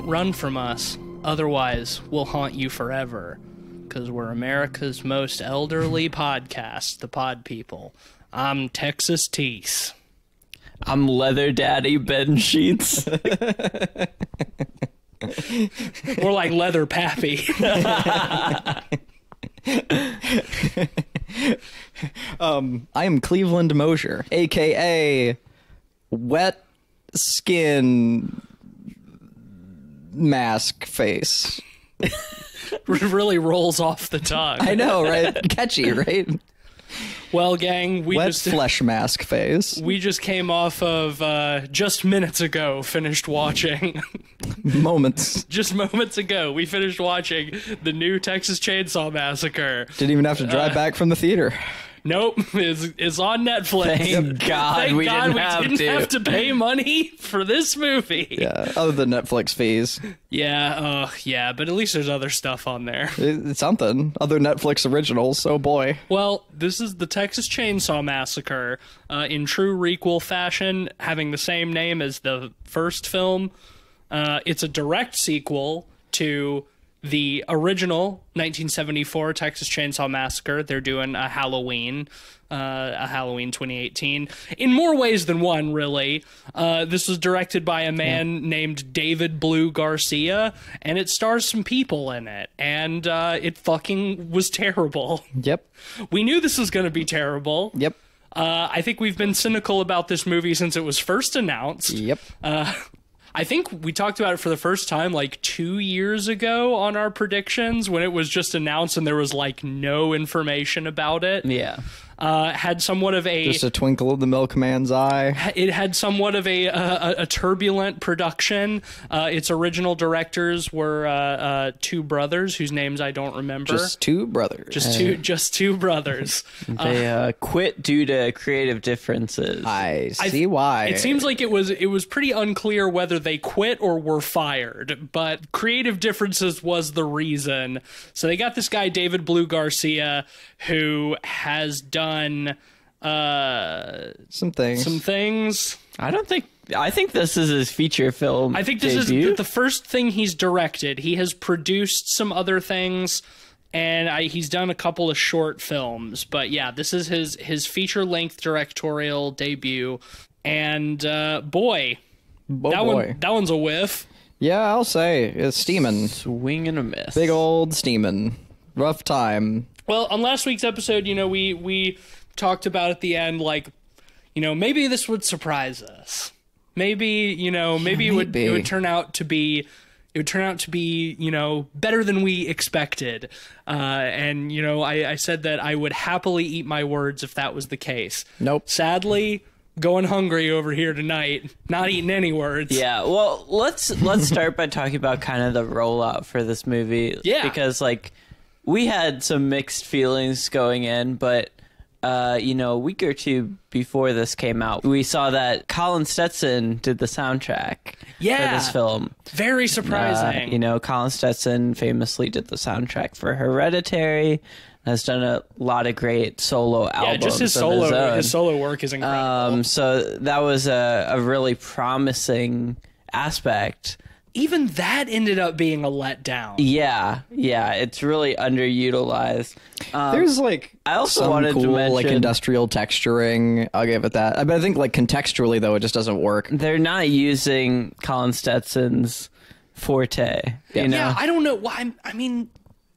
Don't run from us, otherwise, we'll haunt you forever. Because we're America's most elderly podcast, The Pod People. I'm Texas Tease. I'm Leather Daddy Ben Sheets. More like Leather Pappy. um, I am Cleveland Mosier, aka Wet Skin Mask Face. really rolls off the tongue. I know, right? Catchy, right? Well, gang, we Wet just Flesh Mask Face. we just came off of uh, just minutes ago. Finished watching. Moments. just moments ago, we finished watching the new Texas Chainsaw Massacre. Didn't even have to drive back from the theater. Nope, it's, it's on Netflix. Thank God Thank we God didn't we have didn't to. have to pay money for this movie. Yeah, other than Netflix fees. Yeah, uh, yeah, but at least there's other stuff on there. It's something. Other Netflix originals, oh boy. Well, this is the Texas Chainsaw Massacre uh, in true requel fashion, having the same name as the first film. Uh, it's a direct sequel to the original 1974 Texas Chainsaw Massacre. They're doing a Halloween, uh, a Halloween 2018, in more ways than one, really. Uh, this was directed by a man named David Blue Garcia, and it stars some people in it, and uh, it fucking was terrible. Yep. We knew this was going to be terrible. Yep. Uh, I think we've been cynical about this movie since it was first announced. Yep. I think we talked about it for the first time like two years ago on our predictions when it was just announced and there was like no information about it. yeah. Uh, had somewhat of a Just a twinkle of the milkman's eye. it had somewhat of a a, a turbulent production. Uh, its original directors were uh, uh, two brothers whose names I don't remember. Just two brothers. just two, just two brothers. They uh, quit due to creative differences. I see why. It seems like it was it was pretty unclear whether they quit or were fired, but creative differences was the reason. So they got this guy David Blue Garcia who has done uh some things. some things. I don't think. I think this is his feature film. I think this debut. is the, the first thing he's directed. He has produced some other things and I, he's done a couple of short films, but yeah, this is his his feature length directorial debut. And uh, boy, oh that boy. one that one's a whiff. Yeah, I'll say it's steaming. swing and a miss. Big old steaming. Rough time. Well, on last week's episode, you know, we we talked about at the end like, you know, maybe this would surprise us. Maybe, you know, maybe it would it would turn out to be it would turn out to be, you know, better than we expected. Uh, and, you know, I, I said that I would happily eat my words if that was the case. Nope. Sadly, going hungry over here tonight, not eating any words. Yeah, well, let's let's start by talking about kind of the rollout for this movie. Yeah. because like we had some mixed feelings going in, but uh, you know, a week or two before this came out, we saw that Colin Stetson did the soundtrack Yeah. for this film. Very Uh, surprising. you know, Colin Stetson famously did the soundtrack for Hereditary. Has done a lot of great solo albums. yeah, just his solo his, his solo work is incredible. Um, so that was a, a really promising aspect. Even that ended up being a letdown. Yeah, yeah, it's really underutilized. Um, There's like I also some wanted to cool like mention- industrial texturing. I'll give it that. But I think like contextually though, it just doesn't work. they're not using Colin Stetson's forte. You know, Yeah, I don't know why. I mean,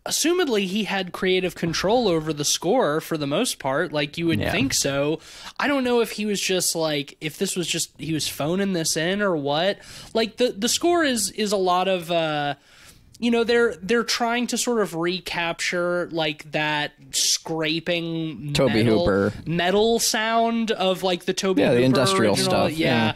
assumedly he had creative control over the score for the most part. Like you would Yeah. think so. I don't know if he was just like if this was just he was phoning this in or what. Like the the score is is a lot of. uh you know they're they're trying to sort of recapture like that scraping Tobe metal, Hooper. metal sound of like the Tobe Yeah, the industrial original. stuff, Yeah. yeah.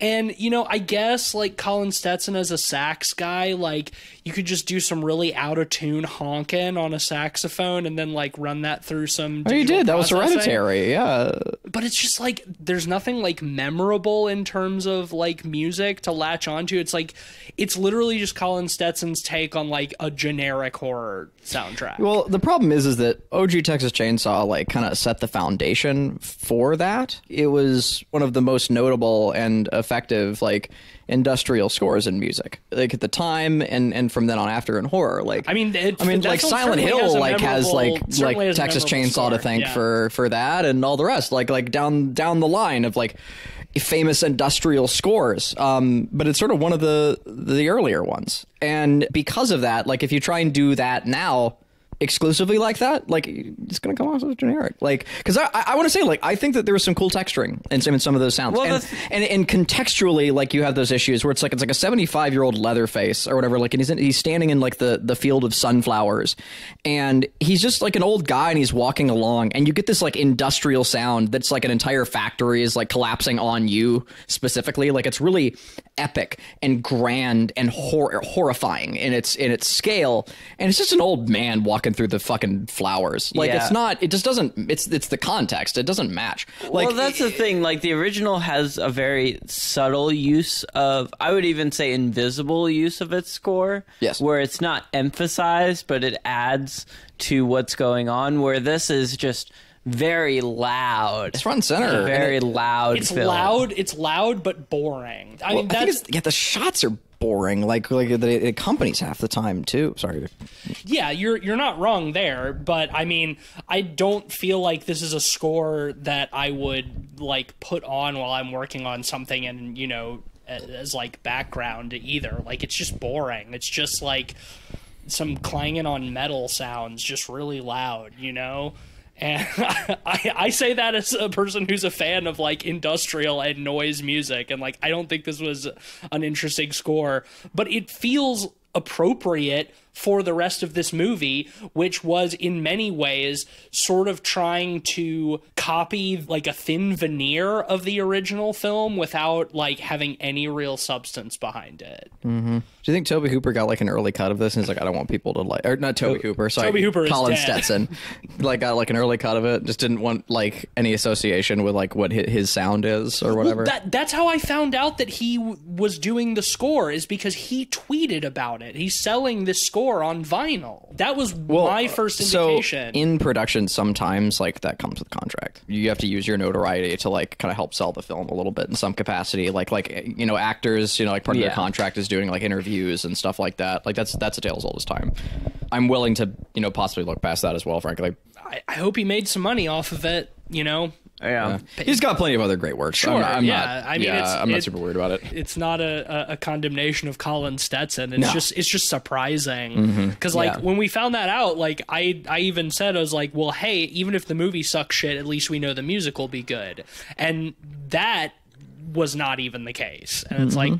And you know, I guess like Colin Stetson as a sax guy, like you could just do some really out of tune honking on a saxophone and then like run that through some. Oh, you did. That was hereditary. Yeah. But it's just like there's nothing like memorable in terms of like music to latch onto. It's like it's literally just Colin Stetson's take on like a generic horror soundtrack. Well, the problem is, is that OG Texas Chainsaw like kind of set the foundation for that. It was one of the most notable and effective like industrial scores in music, like at the time and and from then on after in horror. Like I mean, it- I mean, like Silent Hill, has like has like like has Texas Chainsaw to score, thank yeah. for for that and all the rest. Like like down down the line of like famous industrial scores. Um, but it's sort of one of the the earlier ones, and because of that, like if you try and do that now exclusively like that, like it's gonna come off as generic. Like, because I, I want to say, like, I think that there was some cool texturing in some in some of those sounds, Well, and, and and contextually, like you have those issues where it's like it's like a seventy five year old Leatherface or whatever, like, and he's in, he's standing in like the the field of sunflowers, and he's just like an old guy, and he's walking along, and you get this like industrial sound that's like an entire factory is like collapsing on you specifically, like it's really epic and grand and hor- horrifying in its in its scale, and it's just an old man walking through the fucking flowers, like Yeah. it's not, it just doesn't, it's it's the context, it doesn't match, like well, that's the thing. Like the original has a very subtle use of, I would even say, invisible use of its score. Yes. Where it's not emphasized, but it adds to what's going on. Where this is just very loud. It's front center. Very loud. It's film. loud. It's loud, but boring. I Well, mean, I think that's it's, yeah, the shots are boring. Like like the, it accompanies half the time too. Sorry. yeah. You're you're not wrong there, but I mean, I don't feel like this is a score that I would like put on while I'm working on something, and you know, as like background either. Like it's just boring. It's just like some clanging on metal sounds, just really loud. You know. And I, I say that as a person who's a fan of like industrial and noise music, and like I don't think this was an interesting score, but it feels appropriate for the rest of this movie, which was in many ways sort of trying to copy like a thin veneer of the original film without like having any real substance behind it. Mm-hmm. Do you think Tobe Hooper got like an early cut of this? And he's like, I don't want people to like, or not Tobe oh, Hooper. Sorry, Tobe Hooper Colin. Stetson, like got like an early cut of it. Just didn't want like any association with like what his sound is or whatever. That that's how I found out that he w- was doing the score is because he tweeted about it. He's selling this score on vinyl. That was my first indication. So in production, sometimes like that comes with contract. You have to use your notoriety to like kind of help sell the film a little bit in some capacity. Like like you know actors, you know like part of their contract is doing like interviews and stuff like that. Like that's that's a tale as old as time. I'm willing to you know possibly look past that as well. Frankly, I, I hope he made some money off of it. You know, Yeah. he's got plenty of other great work. Sure, I'm not, I'm yeah. not- I mean, yeah, it's- I'm not it- super worried about it. it's not a, a, a condemnation of Colin Stetson. It's No. just it's just surprising because like Yeah. when we found that out, like I I even said I was like, well, hey, even if the movie sucks shit, at least we know the music will be good, and that was not even the case. And it's like,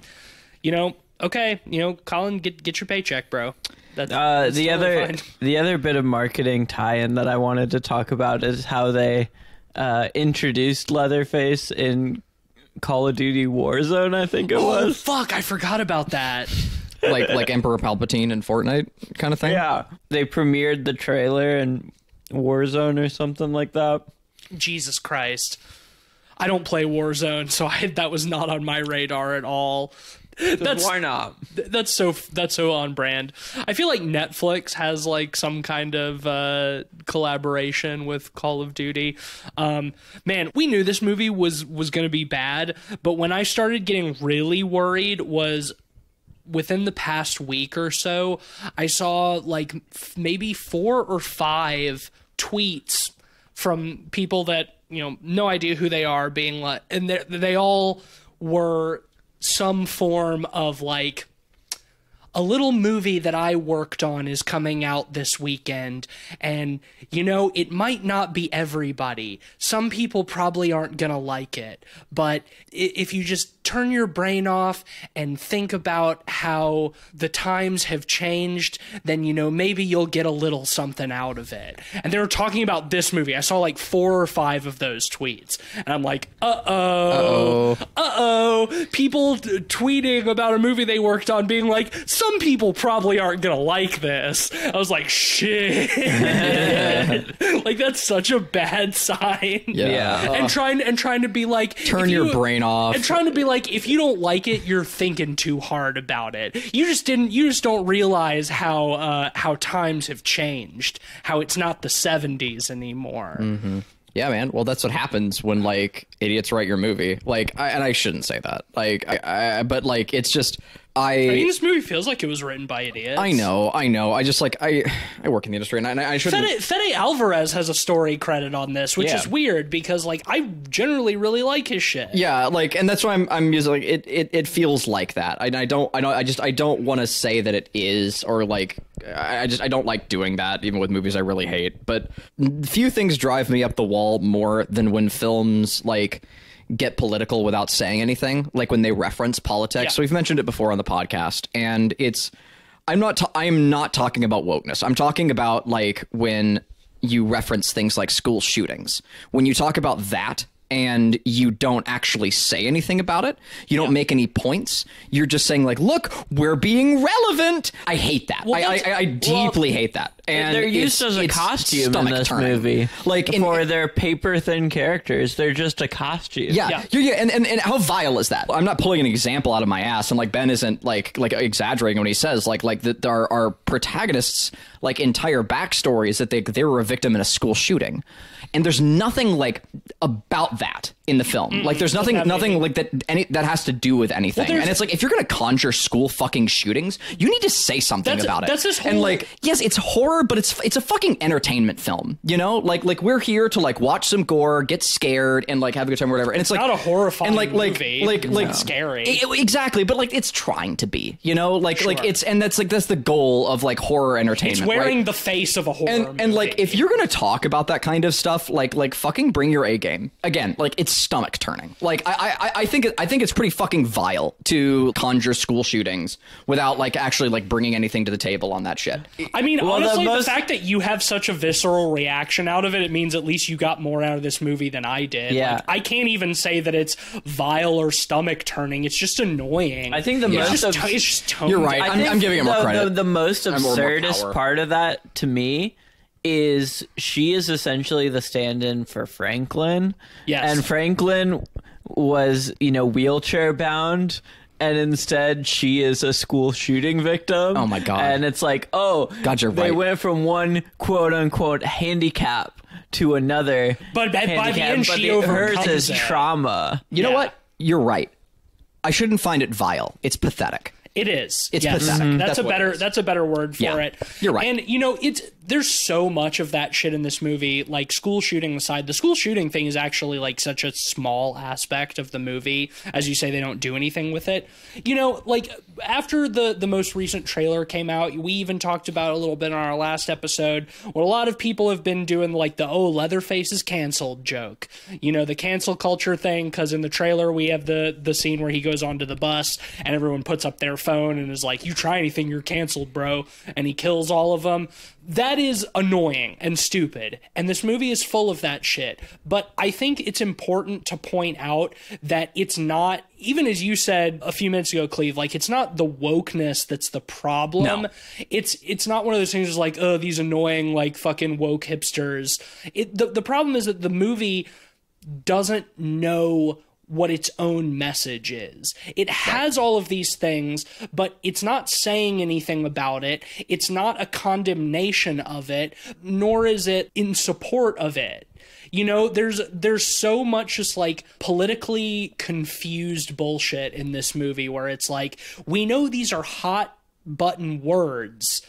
you know, okay, you know, Colin, get get your paycheck, bro. That's, Uh, that's the totally other fine. the other bit of marketing tie-in that I wanted to talk about is how they uh, introduced Leatherface in Call of Duty Warzone. I think it Oh was. fuck! I forgot about that. like like Emperor Palpatine in Fortnite kind of thing. Yeah, they premiered the trailer in Warzone or something like that. Jesus Christ. I don't play Warzone, so I, that was not on my radar at all. That's Why not? th- that's so that's so on brand. I feel like Netflix has like some kind of uh, collaboration with Call of Duty. Um, man, we knew this movie was was going to be bad, but when I started getting really worried was within the past week or so, I saw like f- maybe four or five tweets from people that you know no idea who they are, being like, and they they all were some form of like a little movie that I worked on is coming out this weekend. And, you know, it might not be everybody. Some people probably aren't going to like it. But if you just turn your brain off and think about how the times have changed, then, you know, maybe you'll get a little something out of it. And they were talking about this movie. I saw like four or five of those tweets. And I'm like, uh oh. Uh oh. People t- tweeting about a movie they worked on being like, some people probably aren't going to like this. I was like, shit. like, that's such a bad sign. Yeah. And trying and trying to be like Turn if your brain off. and trying to be like if you don't like it you're thinking too hard about it you just didn't you just don't realize how uh how times have changed how it's not the 70s anymore Yeah, man. Well, that's what happens when like idiots write your movie. Like, I, and I shouldn't say that. Like, I, I, but like, it's just I mean, this movie feels like it was written by idiots. I know, I know. I just like I, I work in the industry, and I, I shouldn't. Fede, Fede Alvarez has a story credit on this, which Yeah. is weird because like I generally really like his shit. Yeah, like, and that's why I'm I'm using like it. It, it feels like that. I, I don't I don't I just I don't want to say that it is or like I I just I don't like doing that even with movies I really hate. But few things drive me up the wall more than when films like get political without saying anything. Like when they reference politics. Yeah. So we've mentioned it before on the podcast, and it's I'm not ta- I'm not talking about wokeness. I'm talking about like when you reference things like school shootings. When you talk about that and you don't actually say anything about it, you don't make any points. You're just saying like, "Look, we're being relevant." I hate that. I, I, I, I deeply hate that. And they're used as a costume in this turning. movie. Like in, for their paper thin characters, they're just a costume. yeah, Yeah. Yeah, and, and and how vile is that? I'm not pulling an example out of my ass, and like Ben isn't like like exaggerating when he says like like that our our protagonists like entire backstory is that they they were a victim in a school shooting, and there's nothing like about that in the film. like there's nothing nothing like that any that has to do with anything. there's- and it's like if you're gonna conjure school fucking shootings, you need to say something That's- about it. that's this and like yes, it's horror, but it's it's a fucking entertainment film. You know, like like we're here to like watch some gore, get scared, and like have a good time or whatever. And it's, like not a horrifying and like like movie. like It's like scary. I- I- exactly, but like it's trying to be. You know, like like it's and that's like that's the goal of like horror entertainment. It's wearing right? the face of a horror and and like if you're gonna talk about that kind of stuff, like like fucking bring your A game. Again, like it's stomach turning. Like I I I think I think it's pretty fucking vile to conjure school shootings without like actually like bringing anything to the table on that shit. I mean, Well, the honestly, the, most- fact that you have such a visceral reaction out of it, it means at least you got more out of this movie than I did. Yeah. Like, I can't even say that it's vile or stomach turning. It's just annoying. I think the it's most just, of- it's just toned You're right. I I'm- I'm giving it more the, credit. The, the most more- more absurdest part of that to me is she is essentially the stand-in for Franklin. Yes. And Franklin was, you know, wheelchair bound and instead she is a school shooting victim. Oh my God. And it's like, oh, God, you're they right. went from one quote unquote handicap to another. But by- by the end, but she the- hers is it. trauma. You know what? You're right. I shouldn't find it vile. It's pathetic. It is. It's yes. pathetic. Mm-hmm. That's, That's a better. That's a better word for Yeah. it. You're right. And you know, it's there's so much of that shit in this movie. Like school shooting aside, the school shooting thing is actually like such a small aspect of the movie. As you say, they don't do anything with it. You know, like after the the most recent trailer came out, we even talked about a little bit on our last episode. Where a lot of people have been doing like the oh Leatherface is canceled joke. You know, the cancel culture thing. Because in the trailer we have the the scene where he goes onto the bus and everyone puts up their phone and is like, "You try anything, you're canceled, bro," and he kills all of them. That is annoying and stupid, and this movie is full of that shit. But I think it's important to point out that it's not, even as you said a few minutes ago, Cleve, like it's not the wokeness that's the problem. No. It's it's not one of those things that's like, oh, these annoying like fucking woke hipsters. It the the problem is that the movie doesn't know what its own message is. It has all of these things, but it's not saying anything about it. It's not a condemnation of it, nor is it in support of it. You know, there's there's so much just like politically confused bullshit in this movie where it's like we know these are hot button words.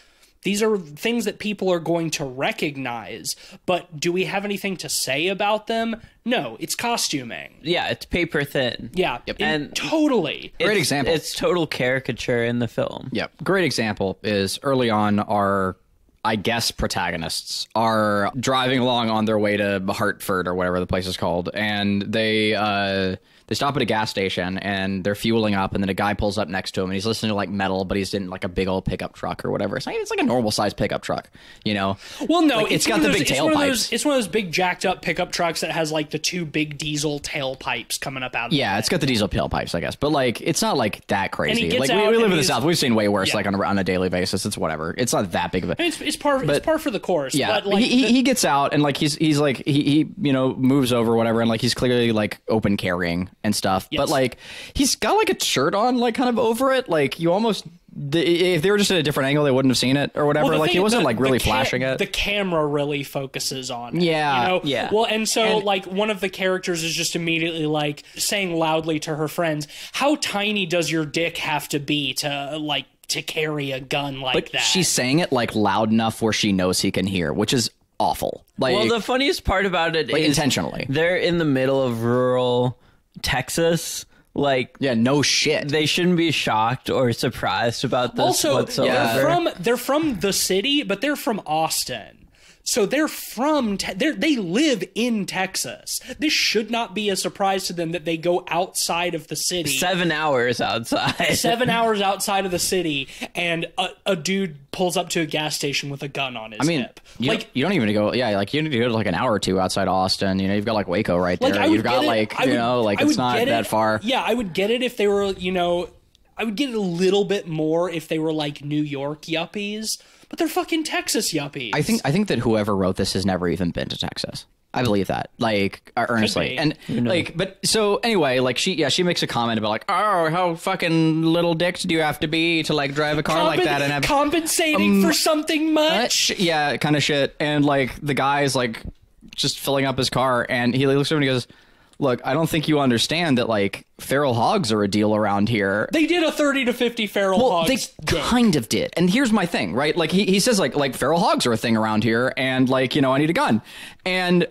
These are things that people are going to recognize, but do we have anything to say about them? No, it's costuming. Yeah, it's paper thin. Yeah, it- And- totally. Great It's- example. It's total caricature in the film. Yep. Great example is early on our I guess protagonists are driving along on their way to Hartford or whatever the place is called, and they uh, they stop at a gas station and they're fueling up, and then a guy pulls up next to him and he's listening to like metal, but he's in like a big old pickup truck or whatever. It's like it's like a normal sized pickup truck, you know. Well, no, Like, it's got the big those, it's those- tailpipes. It's one of those big jacked up pickup trucks that has like the two big diesel tailpipes coming up out. Of Yeah, it's got the diesel tailpipes, I guess, but like it's not like that crazy. Like we, we live in the south, we've seen way worse, Yeah. like on a, on a daily basis. It's whatever. It's not that big of a. It's, it's par But- it's par for the course. Yeah, but like he, he, the- he gets out and like he's he's like he, he you know moves over whatever and like he's clearly like open carrying and stuff. But like he's got like a shirt on, like kind of over it. Like you almost the, if they were just at a different angle, they wouldn't have seen it or whatever. Well, the like he wasn't the- like really the ca- flashing it. The camera really focuses on it. Yeah, you know? yeah. Well, and so And- like one of the characters is just immediately like saying loudly to her friends, "How tiny does your dick have to be to like to carry a gun like but that?" she's saying it like loud enough where she knows he can hear, which is awful. Like Well, the funniest part about it Like, intentionally. They're in the middle of rural Texas. Like yeah, no shit. they shouldn't be shocked or surprised about this also whatsoever. they're from they're from the city, but they're from Austin. So they're from te- they're, they live in Texas. This should not be a surprise to them that they go outside of the city. Seven hours outside. seven hours outside of the city, and a, a dude pulls up to a gas station with a gun on his I mean, hip. you, like, don't, you don't even go. Yeah, like you need to go to like an hour or two outside Austin. You know, you've got like Waco right there. like you've got it- like I you would- know, like it's not that it- far. Yeah, I would get it if they were, you know, I would get it a little bit more if they were like New York yuppies, but they're fucking Texas yuppies. I think I think that whoever wrote this has never even been to Texas. I believe that, like uh, earnestly, be. and like, but so anyway, like she, yeah, she makes a comment about like, oh, how fucking little dicks do you have to be to like drive a car like that and have compensating for something much. much, yeah, kind of shit, and like the guy is like just filling up his car, and he looks at him and he goes, "Look, I don't think you understand that like feral hogs are a deal around here." They did a thirty to fifty feral Well, hogs. they joke. kind of did. And here's my thing, right? Like he, he says like like feral hogs are a thing around here and like, you know, I need a gun. And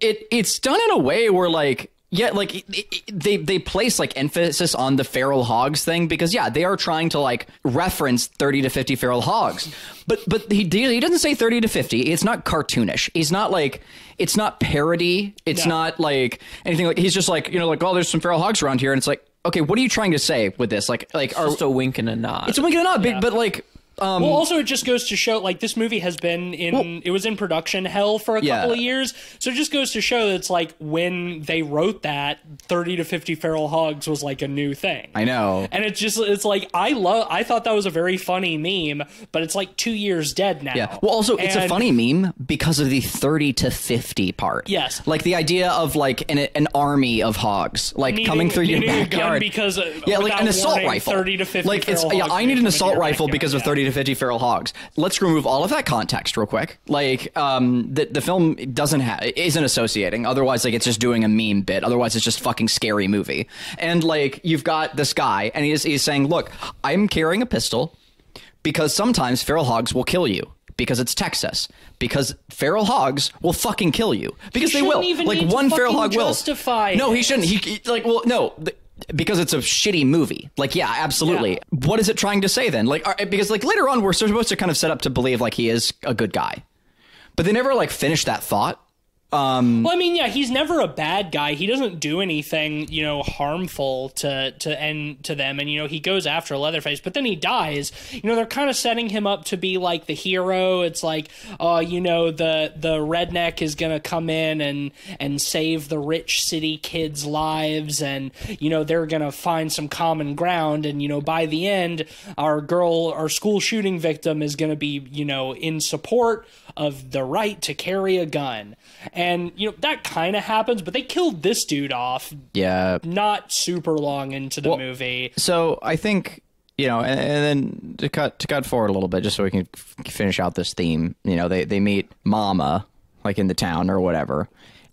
it it's done in a way where like yeah, like it, it, they they place like emphasis on the feral hogs thing because yeah, they are trying to like reference 30 to 50 feral hogs. But but he he doesn't say 30 to 50. It's not cartoonish. He's not like it's not parody. It's No. not like anything like he's just like, you know, like oh, there's some feral hogs around here and it's like okay, what are you trying to say with this? Like, like, are, Just a wink and a nod. it's a wink and a nod, but, but like, um, Well, also, it just goes to show, like, this movie has been in, it was in production hell for a Yeah. couple of years. So it just goes to show that it's like when they wrote that, 30 to 50 feral hogs was like a new thing. I know. And it's just, it's like, I love, I thought that was a very funny meme, but it's like two years dead now. Yeah. Well, also, it's a funny meme because of the 30 to 50 part. Yes. Like the idea of like an, an army of hogs, like needing- coming through your needing a gun backyard. because, uh, yeah, like an assault warning, rifle. 30 to 50 Like it's yeah, I need an assault rifle backyard, because of yeah. 30 to 50 feral hogs. Let's remove all of that context real quick. Like um the the film doesn't have isn't associating. Otherwise like it's just doing a meme bit. Otherwise it's just fucking scary movie. And like you've got this guy and he's he's saying, "Look, I'm carrying a pistol because sometimes feral hogs will kill you." Because it's Texas. Because feral hogs will fucking kill you. Because they will. even like one feral hog will. justify No, he shouldn't. He, he- like well, no. Because it's a shitty movie. Like, yeah, absolutely. Yeah. What is it trying to say then? Like, are, because like later on, we're supposed to kind of set up to believe like he is a good guy, but they never like finish that thought. Um, well, I mean, yeah, he's never a bad guy. He doesn't do anything, you know, harmful to to and to them, and you know, he goes after Leatherface, but then he dies. You know, they're kind of setting him up to be like the hero. It's like, oh, you know, the the redneck is gonna come in and and save the rich city kids' lives, and you know, they're gonna find some common ground, and you know, by the end, our girl, our school shooting victim is gonna be, you know, in support of the right to carry a gun. And, you know, that kind of happens, but they killed this dude off Yeah. not super long into the Well- movie. So I think you know, and, and then to cut to cut forward a little bit, just so we can f- finish out this theme. You know, they they meet Mama like in the town or whatever,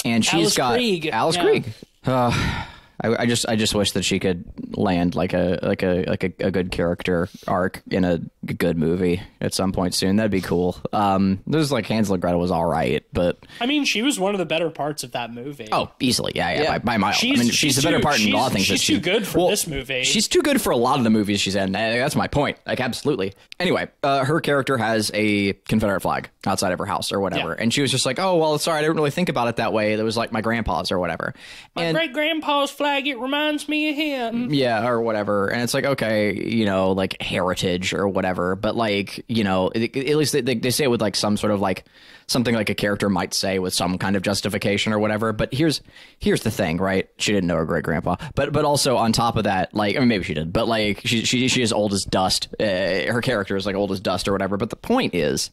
and she's Alice got Krige, Alice yeah. Krige. Uh, I, I just I just wish that she could land like a like a like a, a good character arc in a good movie at some point soon. That'd be cool. Um, there's like Hansel and Gretel was all right, but I mean, she was one of the better parts of that movie. oh, easily, yeah, yeah, Yeah. by, by miles. She's- I mean, she's, she's the better too- part in a lot of things. she's that she- too good for well, this movie. She's too good for a lot of the movies she's in. That's my point. Like, absolutely. Anyway, uh, her character has a Confederate flag outside of her house or whatever, Yeah. and she was just like, "Oh, well, sorry, I didn't really think about it that way. It was like my grandpa's or whatever." My and great grandpa's flag, it reminds me of him. yeah, or whatever. And it's like, okay, you know, like heritage or whatever. But like, you know, at least they, they, they say it with like some sort of like something like a character might say with some kind of justification or whatever. But here's here's the thing, right? She didn't know her great grandpa, but but also on top of that, like, I mean, maybe she did, but like, she she she is old as dust. Uh, her character is like old as dust or whatever. But the point is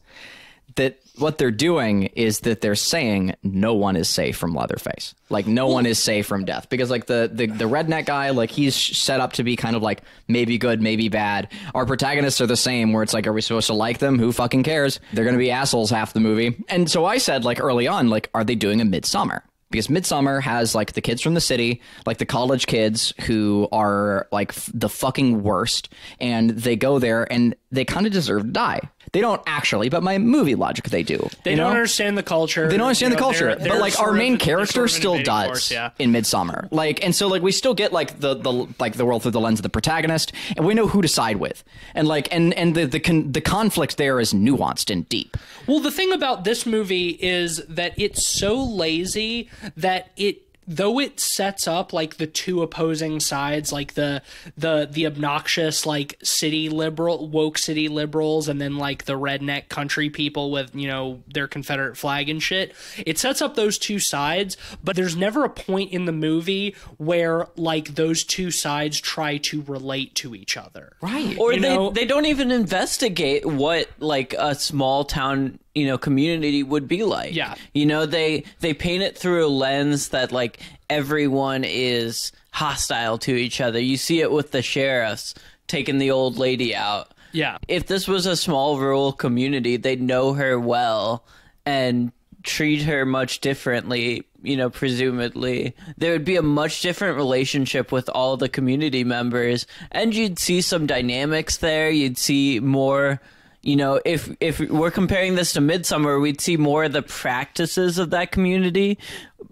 that what they're doing is that they're saying no one is safe from Leatherface. Like no one is safe from death because like the, the the redneck guy like he's set up to be kind of like maybe good, maybe bad. Our protagonists are the same where it's like are we supposed to like them? Who fucking cares? They're going to be assholes half the movie. And so I said like early on like are they doing a Midsommar? because Midsommar has like the kids from the city, like the college kids who are like f- the fucking worst, and they go there and they kind of deserve to die. They don't actually, but my movie logic, they do. They don't know? understand the culture. They don't understand You the know, culture, they're- but they're like our main of- character still does force, yeah. in Midsommar. Like, and so like we still get like the the like the world through the lens of the protagonist, and we know who to side with, and like and and the the con- the conflict there is nuanced and deep. Well, the thing about this movie is that it's so lazy that it though it sets up like the two opposing sides like the the the obnoxious like city liberal woke city liberals and then like the redneck country people with you know their confederate flag and shit it sets up those two sides but there's never a point in the movie where like those two sides try to relate to each other Right. or You they know- they don't even investigate what like a small town you know community would be like. Yeah. you know they they paint it through a lens that like everyone is hostile to each other. You see it with the sheriffs taking the old lady out. Yeah. If this was a small rural community they'd know her well and treat her much differently you know presumably. There would be a much different relationship with all the community members and you'd see some dynamics there. You'd see more you know if if we're comparing this to Midsommar we'd see more of the practices of that community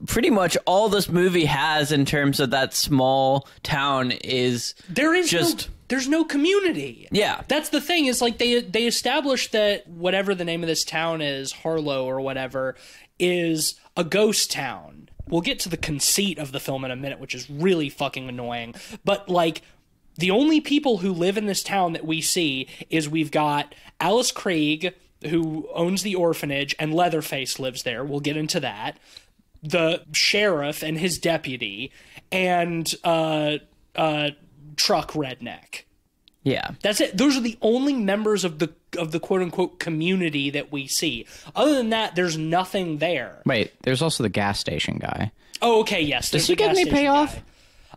pretty much all this movie has in terms of that small town is there is just no, there's no community. Yeah. that's the thing. Is like they they established that whatever the name of this town is, Harlow or whatever, is a ghost town. We'll get to the conceit of the film in a minute, which is really fucking annoying. But like. The only people who live in this town that we see is we've got Alice Krige, who owns the orphanage, and Leatherface lives there. We'll get into that the sheriff and his deputy and uh uh truck redneck yeah that's it those are the only members of the of the quote unquote community that we see other than that there's nothing there Wait, there's also the gas station guy. oh okay yes Does he get any payoff? guy.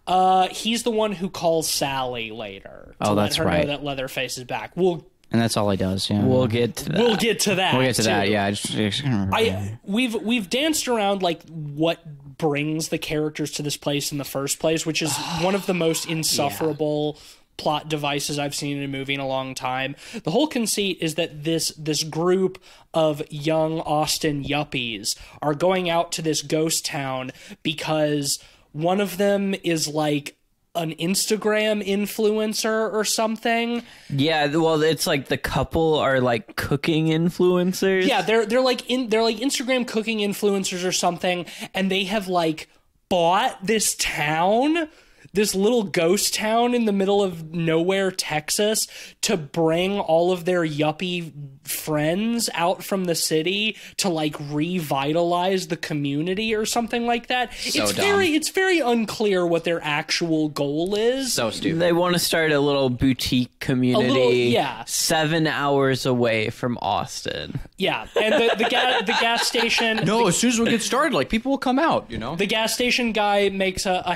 Uh he's the one who calls sally later to Oh, let that's her right. know that leatherface is back we'll And that's all he does. Yeah, we'll get to that we'll get to that We'll get to that. Yeah, I just, I just- I we've we've danced around like what brings the characters to this place in the first place, which is one of the most insufferable plot devices I've seen in a movie in a long time. The whole conceit is that this this group of young Austin yuppies are going out to this ghost town because one of them is like an Instagram influencer or something. Yeah, well, it's like the couple are like cooking influencers. Yeah, they're they're like in they're like Instagram cooking influencers or something, and they have like bought this town, this little ghost town in the middle of nowhere, Texas, to bring all of their yuppie friends out from the city to like revitalize the community or something like that. it's dumb. very it's very unclear what their actual goal is. so stupid. They want to start a little boutique community. little- yeah. Seven hours away from Austin. yeah, and the the, ga- the gas station no, as soon as we get started, like people will come out. You know. the gas station guy makes a, a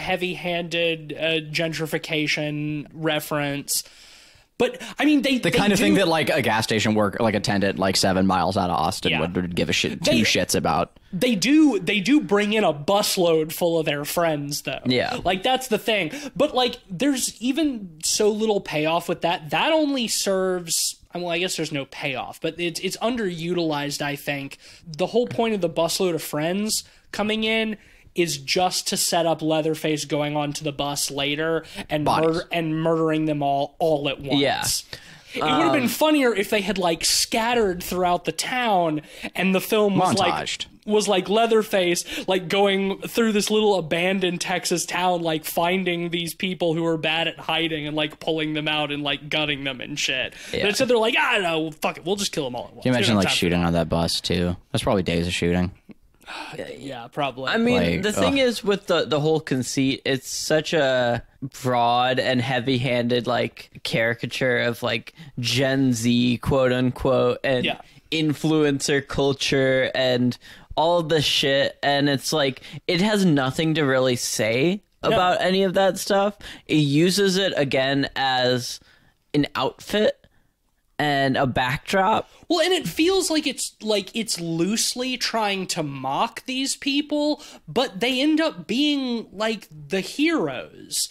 heavy-handed uh, gentrification reference but i mean they the kind of thing that like a gas station worker, like attendant like seven miles out of Austin Yeah. would, would give a shit two They- shits about. they do they do bring in a busload full of their friends though Yeah. like that's the thing but like there's even so little payoff with that that only serves well, I guess there's no payoff, but it's it's underutilized. I think the whole point of the busload of friends coming in is just to set up Leatherface going onto the bus later and murder and murdering them all all at once. Yeah. It would have um, been funnier if they had like scattered throughout the town and the film was Montaged. like was like Leatherface like going through this little abandoned Texas town like finding these people who are bad at hiding and like pulling them out and like gutting them and shit. But instead they're like, ah, I don't know, fuck it, we'll just kill them all at once. Can you imagine like shooting on that bus too? That's probably days of shooting. that." Yeah, probably. I mean, Like, the thing is with the the whole conceit, it's such a broad and heavy-handed like caricature of like Gen Z, quote unquote, and Yeah. influencer culture and all the shit and it's like it has nothing to really say about any of that stuff. It uses it again as an outfit and a backdrop. Well, and it feels like it's like it's loosely trying to mock these people, but they end up being like the heroes.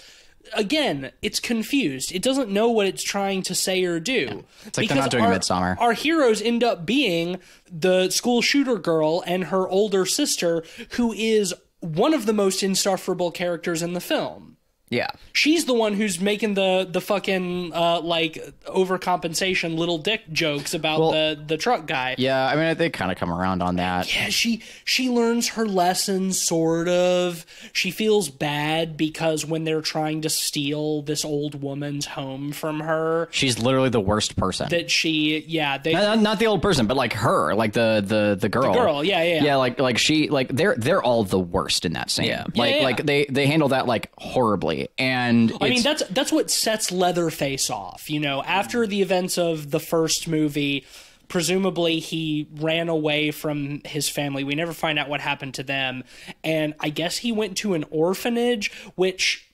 Again, it's confused. It doesn't know what it's trying to say or do. It's like they're not doing our, Midsommar. Our heroes end up being the school shooter girl and her older sister, who is one of the most insufferable characters in the film. Yeah. She's the one who's making the the fucking uh, like overcompensation little dick jokes about Well, the the truck guy. Yeah, I mean they kind of come around on that. Yeah, she she learns her lessons sort of. She feels bad because when they're trying to steal this old woman's home from her, She's literally the worst person. that she yeah, they not, not the old person, but like her, like the the the girl. girl, yeah, yeah, yeah. yeah. Like like she like they're they're all the worst in that scene. Yeah. like Yeah, yeah. like they they handle that like horribly, and I mean that's that's what sets Leatherface off. You know, after the events of the first movie, presumably he ran away from his family. We never find out what happened to them, and I guess he went to an orphanage, which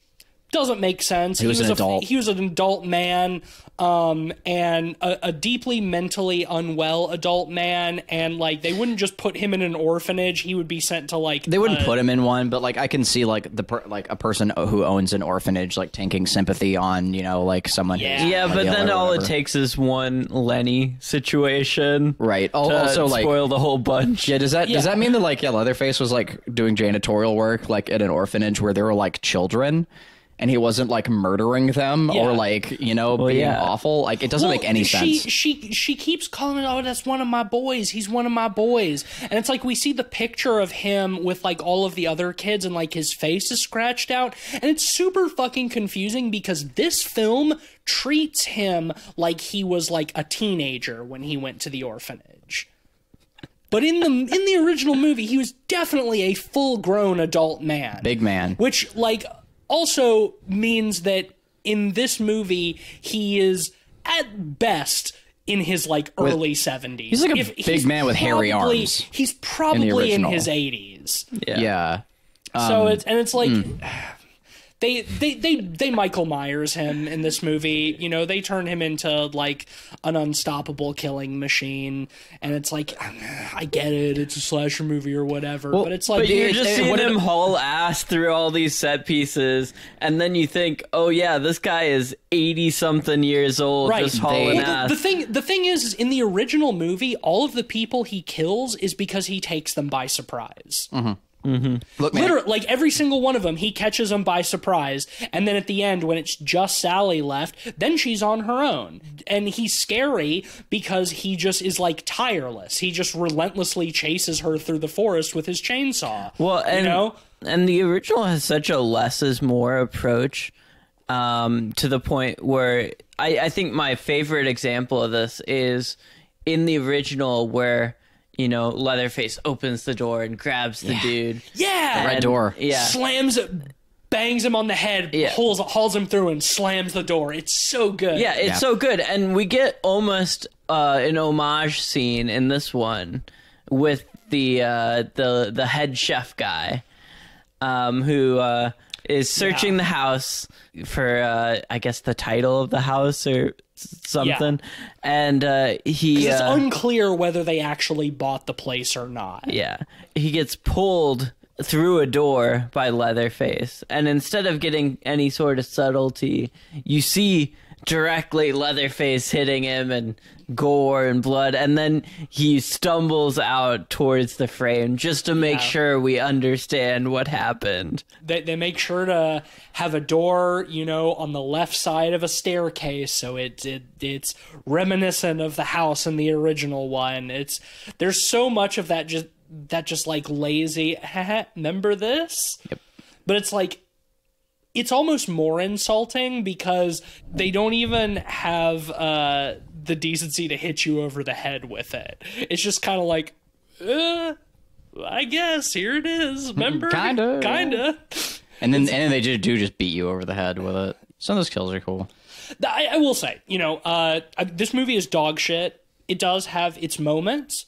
doesn't make sense. He, was an a, adult. He was an adult man, um, and a, a deeply mentally unwell adult man, and like they wouldn't just put him in an orphanage. He would be sent to like They wouldn't uh, put him in one, but like I can see like the per, like a person who owns an orphanage like taking sympathy on you know like someone. Yeah. Yeah, but then all it takes is one Lenny situation. Right. To Also, like spoil the whole bunch. Yeah, does that does that mean that like yeah, Leatherface was like doing janitorial work like at an orphanage where there were like children and he wasn't like murdering them Yeah. or like, you know, being yeah. awful? Like it doesn't Well, make any she, sense. She she keeps calling it, oh, that's one of my boys. He's one of my boys. And it's like we see the picture of him with like all of the other kids and like his face is scratched out. And it's super fucking confusing because this film treats him like he was like a teenager when he went to the orphanage. But in the in the original movie, he was definitely a full grown adult man. Big man. Which like also means that in this movie he is at best in his like early 70s. He's like a big man with hairy arms He's probably in, original. his 80s. yeah. so Um, it's and it's like hmm. They they they they Michael Myers him in this movie. You know, they turn him into like an unstoppable killing machine, and it's like I get it, it's a slasher movie or whatever, but it's like But you're it- just it- seeing what him haul ass through all these set pieces, and then you think, oh yeah, this guy is eighty something years old, Right. just hauling They- Well, ass. the, the thing the thing is, is in the original movie, all of the people he kills is because he takes them by surprise. Mm-hmm. Look, man, Literally, like every single one of them, he catches them by surprise, and then at the end, when it's just Sally left, then she's on her own, and he's scary because he just is like tireless. He just relentlessly chases her through the forest with his chainsaw. Well, and you know, and the original has such a less is more approach, um, to the point where I, I think my favorite example of this is in the original where you know Leatherface opens the door and grabs the dude. yeah, red And- door. Yeah. slams it, bangs him on the head, Yeah. hauls, hauls him through, and slams the door. It's so good. Yeah, it's Yeah. so good, and we get almost uh, an homage scene in this one with the uh, the the head chef guy, um, who uh, is searching Yeah. the house for uh, I guess the title of the house or something, and uh, he It's uh, unclear whether they actually bought the place or not. yeah. He gets pulled through a door by Leatherface, and instead of getting any sort of subtlety, you see directly Leatherface hitting him and gore and blood, and then he stumbles out towards the frame just to make Yeah. sure we understand what happened. They, they make sure to have a door, you know, on the left side of a staircase, so it, it it's reminiscent of the house in the original one. It's there's so much of that just that just like lazy. remember this? Yep. But it's like it's almost more insulting because they don't even have uh, the decency to hit you over the head with it. It's just kind of like, uh, I guess here it is. Remember, Kinda. kinda. and then and then they just do just beat you over the head with it. Some of those kills are cool. I, I will say, you know, uh, I- this movie is dog shit it does have its moments.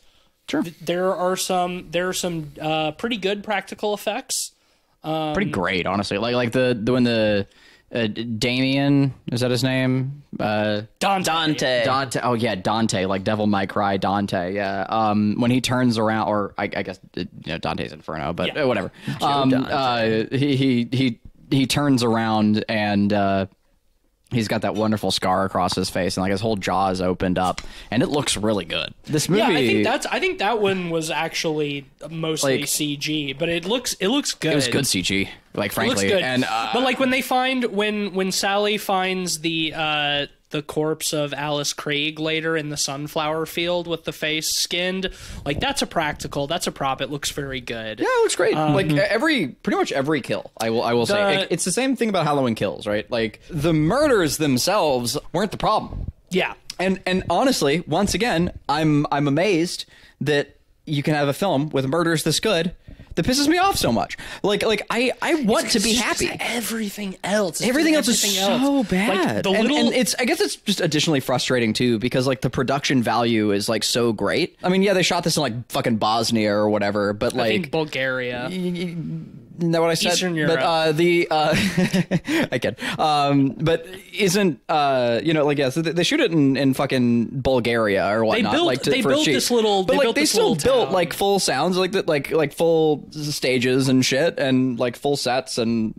Sure. There are some there are some uh, pretty good practical effects. Pretty great, honestly. Like like the, the when the uh, Damien is that his name? Uh, Dante. Dante. Dante. Oh yeah, Dante. Like Devil May Cry Dante. Yeah. Um, when he turns around, or I, I guess you know Dante's Inferno, but Yeah. uh, whatever. Um, uh, he he he he turns around and uh, he's got that wonderful scar across his face, and like his whole jaw is opened up, and it looks really good. This movie. Yeah, I think that's I think that one was actually mostly Like- CG, but it looks it looks good. it was good CG. Like It looks frankly, good. and uh, but like when they find when when Sally finds the uh the corpse of Alice Krige later in the sunflower field with the face skinned, like that's a practical, that's a prop. It looks very good. Yeah, it looks great. like every, pretty much every kill, I will, I will say, Um, It- it's the same thing about Halloween kills, right? Like the murders themselves weren't the problem, Yeah. and and honestly, once again, I'm I'm amazed that you can have a film with murders this good that pisses me off so much. Like like I I want to be happy. Everything else. It's Everything else everything is so bad, Like, the and, little and it's I guess it's just additionally frustrating too because like the production value is like so great. I mean, yeah, they shot this in like fucking Bosnia or whatever, but I like think Bulgaria. Isn't that what I said? Eastern But uh, the uh, I kid. Um, but isn't uh, you know like yeah? So they they shoot it in, in fucking Bulgaria or whatnot. built- like to, they for built cheap. this little- But they like built they still built town. like full sounds, like that, like like full stages and shit, and like full sets and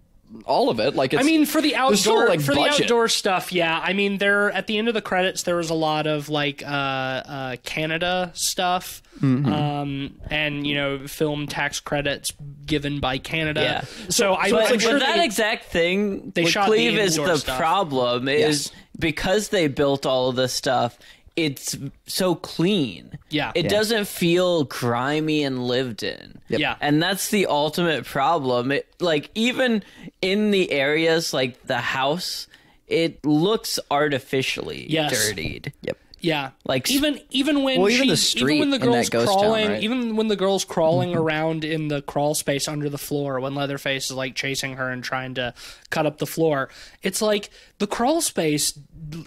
all of it. Like it's, I mean, for the still, outdoor like, for the outdoor stuff, yeah. I mean, there at the end of the credits, there was a lot of like uh, uh, Canada stuff, Mm-hmm. um, and you know, film tax credits given by Canada. Yeah. So, I But, I'm but sure that they- exact thing, they shot the Cleve is the stuff. problem is Yes. because they built all of this stuff. It's so clean. Yeah. it Yeah. doesn't feel grimy and lived in. Yeah. and that's the ultimate problem. It like even in the areas like the house, it looks artificially Yes. dirtied. Yep. Yeah, Like, even even when Well, even the street even when the in that girl's ghost town, crawling, right? even when the girl's crawling around in the crawl space under the floor, when Leatherface is like chasing her and trying to cut up the floor, it's like the crawl space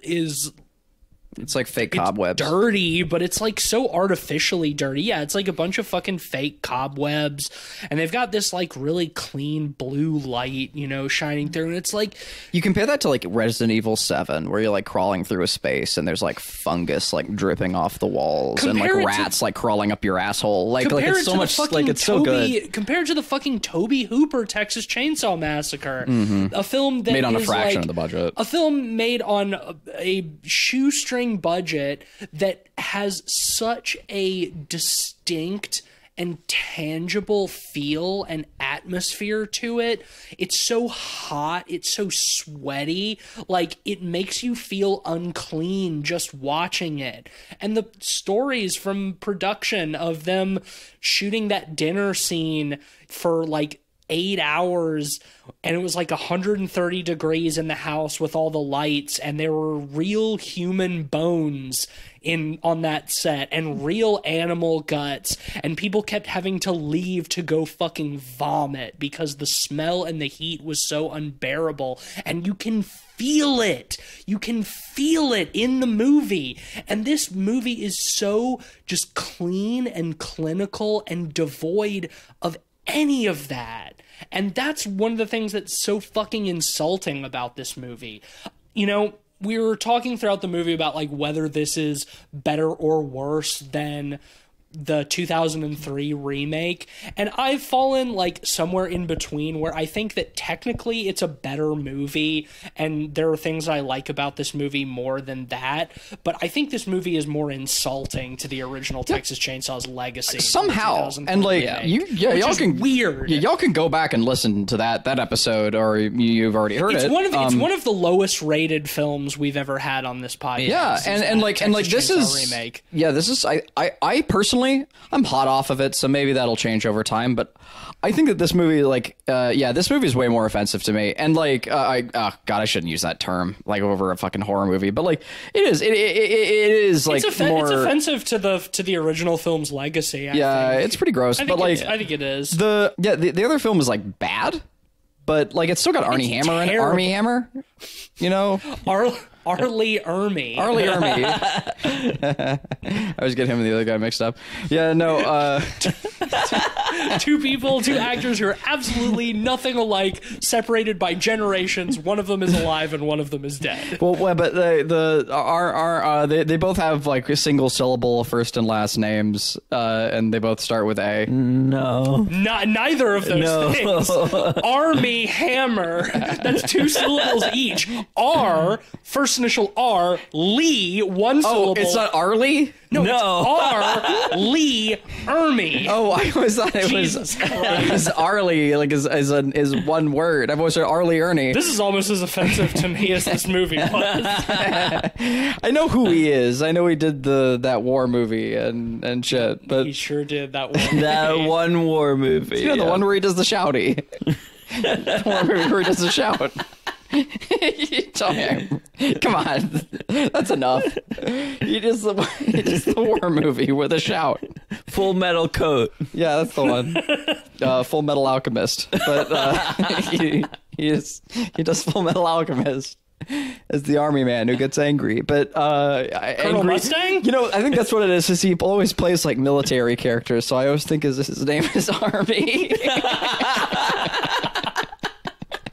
is It's like fake cobwebs. dirty, but it's like so artificially dirty. Yeah, it's like a bunch of fucking fake cobwebs, and they've got this like really clean blue light, you know, shining through, and it's like You compare that to like Resident Evil Seven, where you're like crawling through a space and there's like fungus like dripping off the walls and like to- rats like crawling up your asshole. Like like it's so to much like it's so Toby, good. compared to the fucking Tobe Hooper Texas Chainsaw Massacre, mm-hmm. a film that. Made on a fraction like- of the budget. a film made on a, a shoestring budget that has such a distinct and tangible feel and atmosphere to it. It's so hot, it's so sweaty, like it makes you feel unclean just watching it. And the stories from production of them shooting that dinner scene for like eight hours and it was like 130 degrees in the house with all the lights and there were real human bones in on that set and real animal guts and people kept having to leave to go fucking vomit because the smell and the heat was so unbearable. And you can feel it. You can feel it in the movie. And this movie is so just clean and clinical and devoid of any of that. And that's one of the things that's so fucking insulting about this movie. You know, we were talking throughout the movie about like whether this is better or worse than the 2003 remake and I've fallen like somewhere in between where I think that technically it's a better movie and there are things I like about this movie more than that but I think this movie is more insulting to the original Texas Chainsaw's legacy Somehow, and like remake, you, yeah, y'all can weird. Yeah, y'all can go back and listen to that that episode, or you- you've already heard it's it. one of it's Um, one of the lowest rated films we've ever had on this podcast. yeah and, and like and like this is remake. yeah this is I, I i personally i'm hot off of it so maybe that'll change over time but i think that this movie like uh yeah this movie is way more offensive to me and like uh, i oh god i shouldn't use that term like over a fucking horror movie but like it is it, it, it, it is like It's, more it's offensive to the to the original film's legacy. I yeah think. it's pretty gross I but like I think it is. the yeah the, the other film is like bad but like it's still got arnie It's hammer in it terrible. Armie Hammer you know Ar- Arlie Ermey. Arlie Ermey. I always get him and the other guy mixed up. Yeah, no. Uh, two people, two actors who are absolutely nothing alike, separated by generations. One of them is alive and one of them is dead. well, well, but the the our our uh, they they both have like a single syllable first and last names, uh, and they both start with A. No. Not neither of those No. things. Armie Hammer. That's two syllables each. R, first initial R, Lee, one Oh, syllable. it's not Arlie. no, No. it's R, Lee, Ermey. Oh, I always thought it Jesus was. Christ. It was Arlie, like is is an is one word. I've always heard Arlie Ernie. This is almost as offensive to me as this movie was. I know who he is. I know he did the that war movie and and shit. But He sure did that one. That one war movie. you know the one where he does the shouty. the one where where he does the shout. Tell me, come on, that's enough. He does the he the war movie with a shout. Full metal coat. Yeah, that's the one. Uh, Full Metal Alchemist, but uh, he he is he does Full Metal Alchemist as the army man who gets angry. But uh, Colonel angry, Mustang? You know, I think that's what it is. Is he always plays like military characters? So I always think his his name is Army.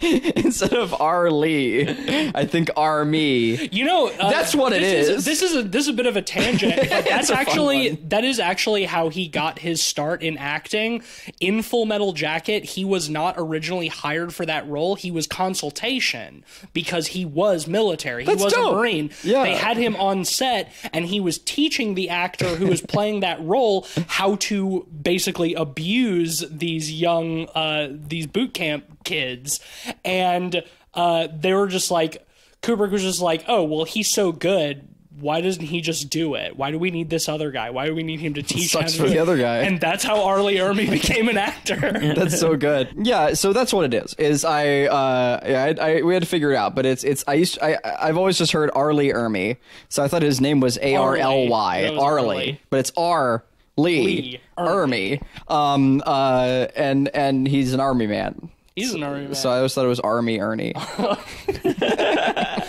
Instead of R. Lee, I think Army. You know, uh, That's what it this is. This is a this is a bit of a tangent, but that's actually that is actually how he got his start in acting. In Full Metal Jacket, he was not originally hired for that role. He was consultation because he was military. That's he was dope. a marine. Yeah. They had him on set, and he was teaching the actor who was playing that role how to basically abuse these young uh, these boot camp kids, and uh, they were just like Kubrick was just like, oh well, he's so good. Why doesn't he just do it? Why do we need this other guy? Why do we need him to teach? Sucks for the other guy. And that's how Arlie Ermey became an actor. That's so good. Yeah, so that's what it is. Is I uh yeah, I, I we had to figure it out, but it's it's I used I I've always just heard Arlie Ermey, so I thought his name was A R L Y Arlie, Arlie. but it's R Lee, Lee Ermey. Um uh and and he's an army man. He's an army man. So I always thought it was Army Ernie.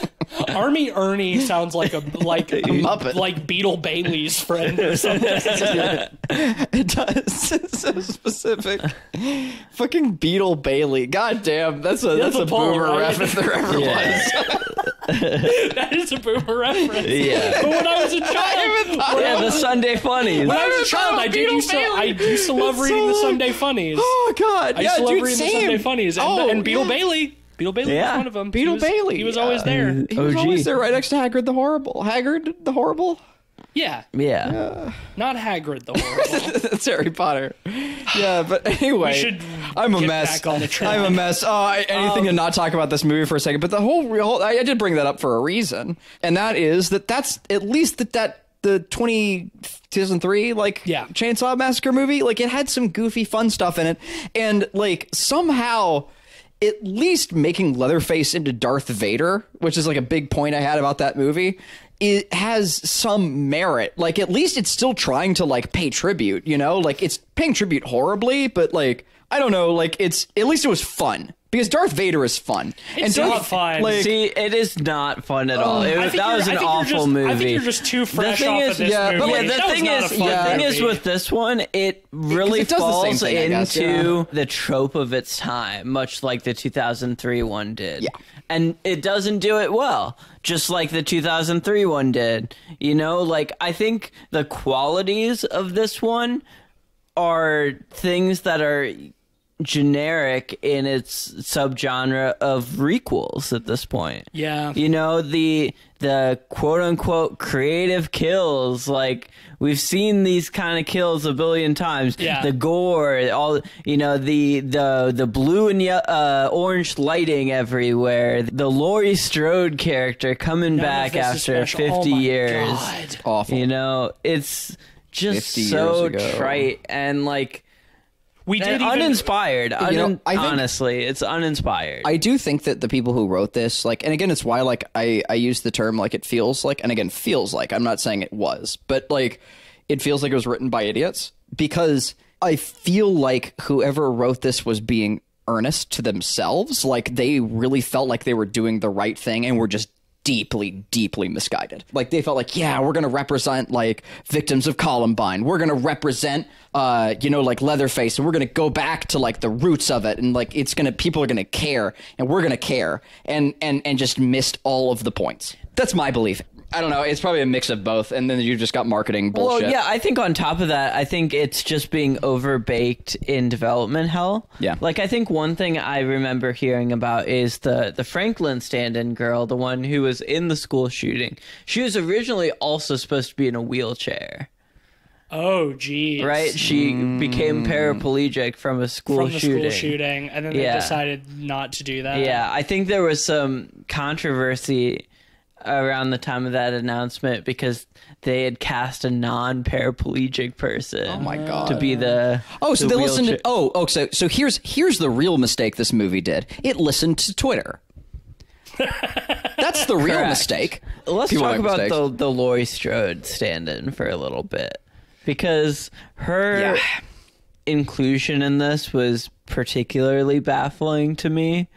Army Ernie sounds like a like a Muppet. like Beetle Bailey's friend or something. it does. It's so specific. Fucking Beetle Bailey. God damn, that's a that's, a a pull, boomer right? ref if there ever was. that is a boomer reference. Yeah. But when I was a child, Yeah, the Sunday funnies. when I was a child, I did used to I used to love It's reading so the. Sunday funnies. Oh god. I yeah, used to love dude, reading same. the Sunday funnies, and, oh, and Beetle Bailey. Beetle Bailey Yeah. was one of them. Beetle he was, Bailey. He was always uh, there. He was OG. always there right next to Haggard the Horrible. Haggard the Horrible? Yeah, Yeah. not Hagrid the horrible. That's Harry Potter. Yeah, but anyway. We should I'm a get mess. back on the. I'm a mess. Oh, I, anything to um, not talk about this movie for a second, but the whole real I, I did bring that up for a reason, and that is that that's at least that that the 20 2003 like Yeah. Chainsaw Massacre movie, like it had some goofy fun stuff in it, and like somehow at least making Leatherface into Darth Vader, which is like a big point I had about that movie, it has some merit. Like at least it's still trying to like pay tribute, you know? Like it's paying tribute horribly, but like I don't know, like it's at least it was fun. Because Darth Vader is fun. It's Darth, not fun. Like, See, it is not fun at all. Oh, it I was, think that was an awful just- movie. I think you're just too fresh thing off is- of this yeah, movie. but yeah, like, the That thing is, a fun the thing is with this one, it really it does the falls thing, I guess, into the trope of its time, much like the 2003 one did. Yeah. And it doesn't do it well, just like the 2003 one did. You know, like I think the qualities of this one are things that are generic in its subgenre of requels at this point. Yeah. You know, the the quote unquote creative kills, like we've seen these kind of kills a billion times. Yeah. The gore, all you know, the the the blue and ye- uh, orange lighting everywhere. The Laurie Strode character coming None back after special. Oh 50 my years. God. awful. You know, it's just so trite and like We did even, uninspired. know, I think- honestly, it's uninspired. I do think that the people who wrote this, like, and again, it's why, like, I, I use the term, like, it feels like, and again, feels like, I'm not saying it was, but, like, it feels like it was written by idiots because I feel like whoever wrote this was being earnest to themselves. Like, they really felt like they were doing the right thing and were just deeply, deeply misguided. Like they felt like, yeah, we're gonna represent like victims of Columbine. We're gonna represent, uh, you know, like Leatherface, and we're gonna go back to like the roots of it, and like it's gonna people are gonna care, and we're gonna care, and and and just missed all of the points. That's my belief. I don't know. It's probably a mix of both, and then you've just got marketing bullshit. Well, yeah, I think on top of that, I think it's just being overbaked in development hell. Yeah. Like I think one thing I remember hearing about is the the Franklin stand-in girl, the one who was in the school shooting. She was originally also supposed to be in a wheelchair. Oh, geez. Right? She mm. became paraplegic from a school From the shooting. school shooting, and then Yeah. they decided not to do that. Yeah, I think there was some controversy around the time of that announcement because they had cast a non-paraplegic person. Oh my God. To be the Oh, so the they listened to. Oh, oh, so so here's here's the real mistake this movie did. It listened to Twitter. That's the real Correct. mistake. Let's People talk about mistakes. the the Laurie Strode stand-in for a little bit because her Yeah. inclusion in this was particularly baffling to me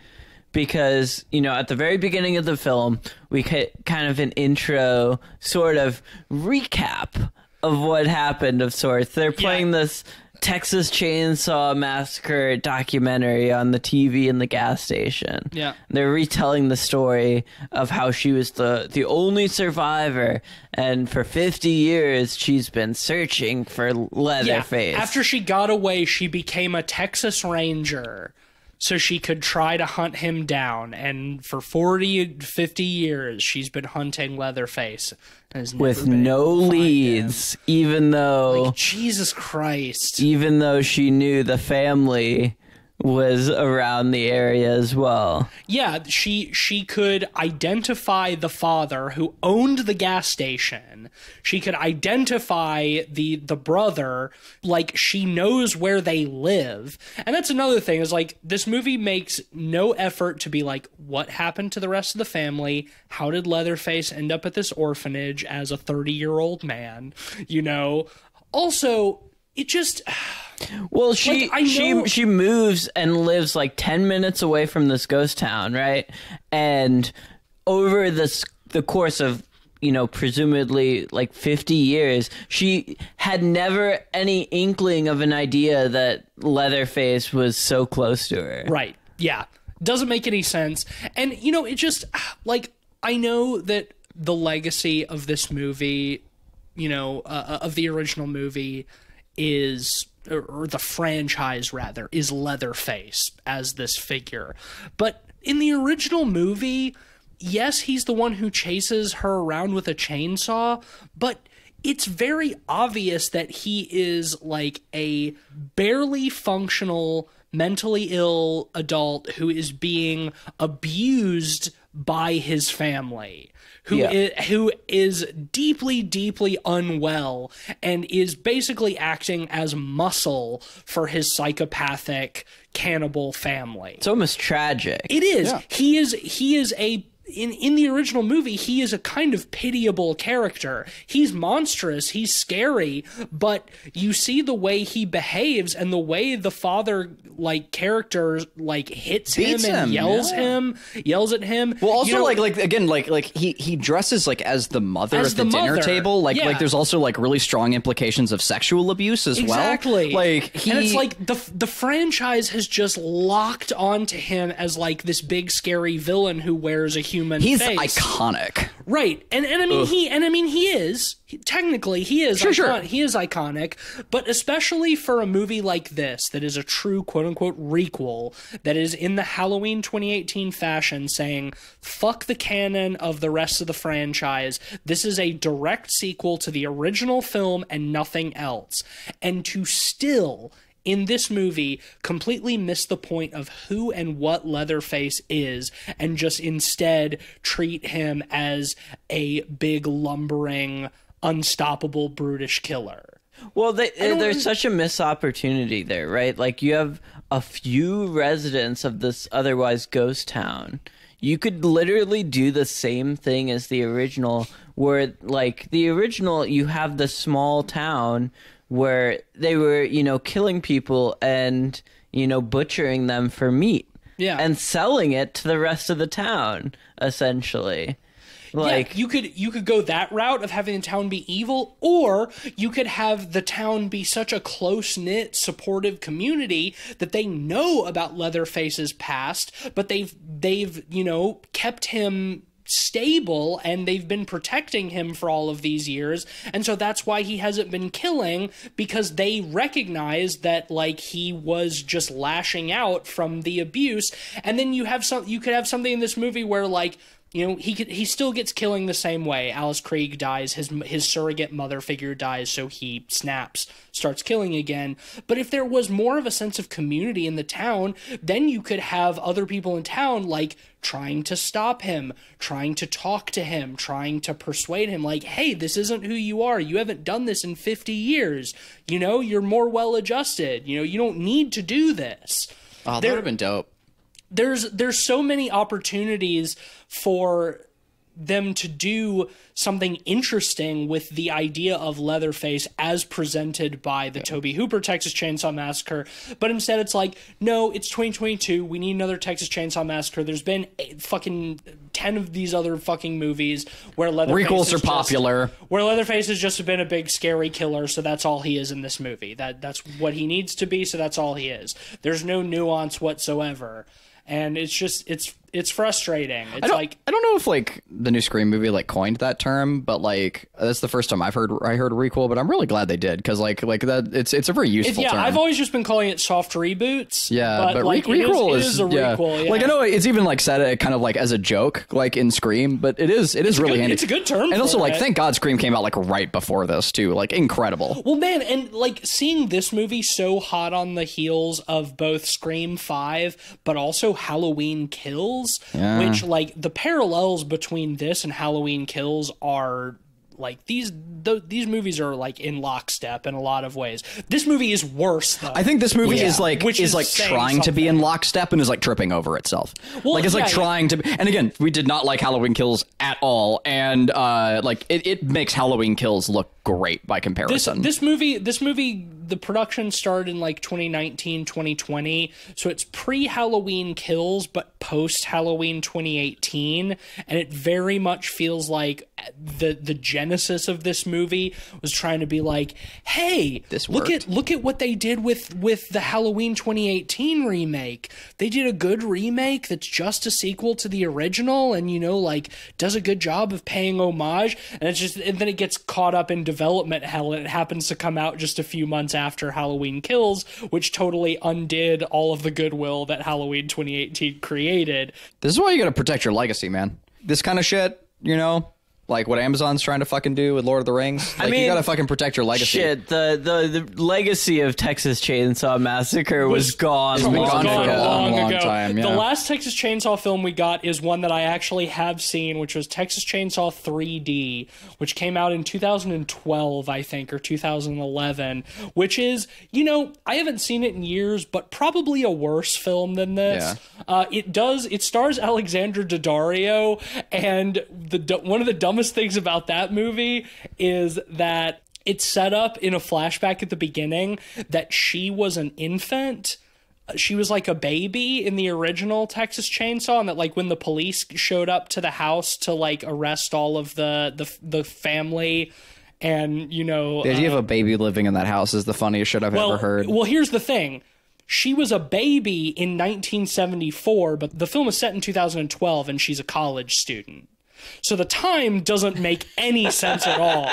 because you know at the very beginning of the film we get kind of an intro sort of recap of what happened of sorts they're playing this Texas Chainsaw Massacre documentary on the TV in the gas station. Yeah. They're retelling the story of how she was the the only survivor and for 50 years she's been searching for Yeah. Leatherface. After she got away, she became a Texas Ranger so she could try to hunt him down. And for 40, 50 years, she's been hunting Leatherface. and has never with no find him. leads, even though Jesus Christ. even though she knew the family was around the area as well. Yeah, she she could identify the father who owned the gas station. She could identify the the brother like she knows where they live. And that's another thing is like this movie makes no effort to be like what happened to the rest of the family? How did Leatherface end up at this orphanage as a 30-year-old man? You know. Also, it just Well, she Like, she she moves and lives like 10 minutes away from this ghost town, right? And over this the course of you know, presumably like 50 years, she had never any inkling of an idea that Leatherface was so close to her. Right. Yeah. Doesn't make any sense. And, you know, it just, like, I know that the legacy of this movie, you know, uh, of the original movie is, or, the franchise rather, is Leatherface as this figure. But in the original movie, yes, he's the one who chases her around with a chainsaw, but it's very obvious that he is like a barely functional, mentally ill adult who is being abused by his family. Who Yeah. i- who is deeply, deeply unwell and is basically acting as muscle for his psychopathic cannibal family. It's almost tragic. It is. He is. He is a. In, in the original movie, he is a kind of pitiable character. He's monstrous, he's scary, but you see the way he behaves and the way the father like character like hits Beats him and yells yeah. him, yells at him. Well, also You know, like like again like like he he dresses like as the mother As at the, the dinner mother. table. Like Yeah. like there's also like really strong implications of sexual abuse as Exactly. well. Like he and it's like the the franchise has just locked onto him as like this big scary villain who wears a human he's face. iconic. Right, and and I mean he and I mean he is he- technically he is Sure, sure. he is iconic, but especially for a movie like this that is a true quote unquote requel that is in the Halloween 2018 fashion, saying fuck the canon of the rest of the franchise. This is a direct sequel to the original film and nothing else, and to still in this movie completely miss the point of who and what Leatherface is and just instead treat him as a big lumbering unstoppable brutish killer. Well, they, there's such a missed opportunity there, right? Like you have a few residents of this otherwise ghost town. You could literally do the same thing as the original, where like the original, you have the small town where they were, you know, killing people and you know butchering them for meat, Yeah. and selling it to the rest of the town, essentially. Like yeah, you could you could go that route of having the town be evil, or you could have the town be such a close knit, supportive community that they know about Leatherface's past, but they've they've you know kept him stable and they've been protecting him for all of these years. And so that's why he hasn't been killing because they recognize that like he was just lashing out from the abuse. And then you have some you could have something in this movie where like you know he he still gets killing the same way. Alice Krige dies, his his surrogate mother figure dies, so he snaps, starts killing again. But if there was more of a sense of community in the town, then you could have other people in town like trying to stop him, trying to talk to him, trying to persuade him like, "Hey, this isn't who you are. You haven't done this in 50 years. You know, you're more well adjusted. You know, you don't need to do this." Oh, that would have been dope. There's there's so many opportunities for them to do something interesting with the idea of Leatherface as presented by the Tobe Hooper Texas Chainsaw Massacre, but instead it's like, no, it's 2022. We need another Texas Chainsaw Massacre. There's been eight, fucking ten of these other fucking movies where Leatherface Requels is are just- popular. where Leatherface has just been a big scary killer, so that's all he is in this movie. That that's what he needs to be, so that's all he is. There's no nuance whatsoever, and it's just it's it's frustrating. It's I don't, like I don't know if like the new Scream movie like coined that term, but like that's the first time I've heard I heard requel. But I'm really glad they did because like like that it's it's a very useful it's, yeah, term. I've always just been calling it soft reboots. yeah, but, like re- requel is, is a yeah. requel. Yeah. Like I know it's even like said it kind of like as a joke, like in Scream, but it is it is really good- handy. it's a good term and also like it. thank God Scream came out like right before this too, like incredible. Well, man, and like seeing this movie so hot on the heels of both Scream 5, but also Halloween Kills, which, like, the parallels between this and Halloween Kills are. Like these, th- these movies are like in lockstep in a lot of ways. This movie is worse though. I think this movie Yeah. is like Which is, is like trying to be in lockstep and is like tripping over itself. Well, like it's like yeah, trying to. Be, and again, we did not like Halloween Kills at all, and uh, like it, it makes Halloween Kills look great by comparison. this movie this movie the production started in like 2019 2020 so it's pre-halloween kills but post-halloween 2018 and it very much feels like the the genesis of this movie was trying to be like hey This look worked. at look at what they did with with the halloween 2018 remake they did a good remake that's just a sequel to the original and you know like does a good job of paying homage and it's just and then it gets caught up in development hell and it happens to come out just a few months after halloween kills which totally undid all of the goodwill that halloween 2018 created this is why you got to protect your legacy, man. This kind of shit, you know, like what Amazon's trying to fucking do with Lord of the Rings. Like, mean, you got to fucking protect your legacy. Shit, the, the the legacy of Texas Chainsaw Massacre was, gone. been long gone for ago. a long, long time, The last Texas Chainsaw film we got is one that I actually have seen, which was Texas Chainsaw 3D, which came out in 2012, I think, or 2011, which is, you know, I haven't seen it in years, but probably a worse film than this. Uh, it does, it stars Alexandra Daddario, and the one of the dumbest things about that movie is that it's set up in a flashback at the beginning that she was an infant she was like a baby in the original Texas Chainsaw, and that like when the police showed up to the house to like arrest all of the the the family, and you know, The idea of uh, a baby living in that house is the funniest shit I've well, ever heard. well, here's the thing. She was a baby in 1974, but the film is set in 2012, and she's a college student. So the time doesn't make any sense at all.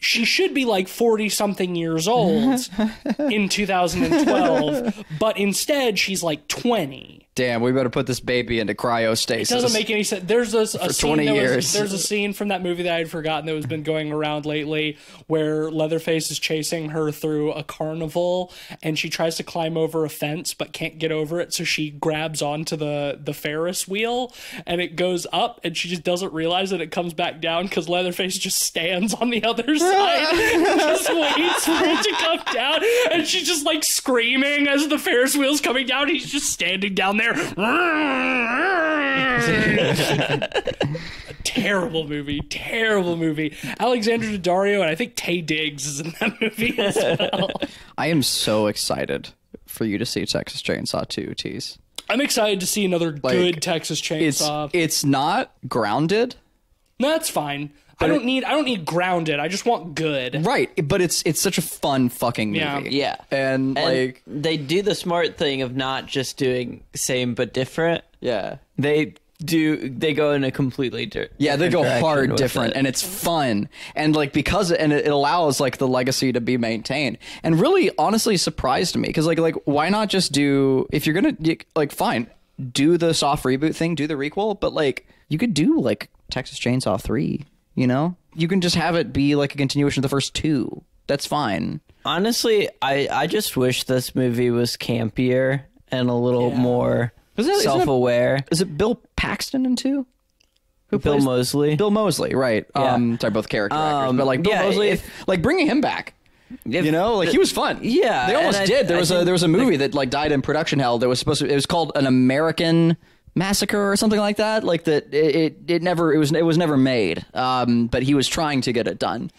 She should be like 40 something years old in 2012, but instead she's like 20. Damn, we better put this baby into cryostasis. It doesn't make any sense. There's a, a scene 20 that was- there's a scene from that movie that I had forgotten that has been going around lately, where Leatherface is chasing her through a carnival, and she tries to climb over a fence but can't get over it, so she grabs onto the the Ferris wheel, and it goes up, and she just doesn't realize that it comes back down because Leatherface just stands on the other side and just waits for it to come down, and she's just like screaming as the Ferris wheel's coming down. He's just standing down there. terrible movie, terrible movie. Alexander Daddario and I think Taye Diggs is in that movie as well. I am so excited for you to see Texas Chainsaw 2, Tease. I'm excited to see another good Texas It's Chainsaw. it's not grounded No, that's fine. I don't need I don't need grounded. I just want good. Right, but it's it's such a fun fucking movie. Yeah. Yeah. and, And like they do the smart thing of not just doing same but different. yeah. They do they go in a completely different Yeah, they go different hard different it. and it's fun. And like because and it, it allows like the legacy to be maintained. And really honestly surprised me cuz like like why not just do if you're going to like fine, do the soft reboot thing, do the requel, but like you could do like Texas Chainsaw 3, you know? You can just have it be like a continuation of the first two. That's fine. Honestly, I I just wish this movie was campier and a little more Isn't it- isn't it- self-aware. Is it Bill Paxton in two? Who Bill plays- Moseley. Bill Moseley, right? Yeah. Um, sorry, both character actors, Um, but like Bill yeah, Moseley, if- like bringing him back. If you know, like the- he was fun. Yeah, they almost I- did. There I was a there was a movie that like died in production hell. That was supposed to. It was called an American Massacre or something like that. Like that. It it, it never. It was it was never made. Um, but he was trying to get it done.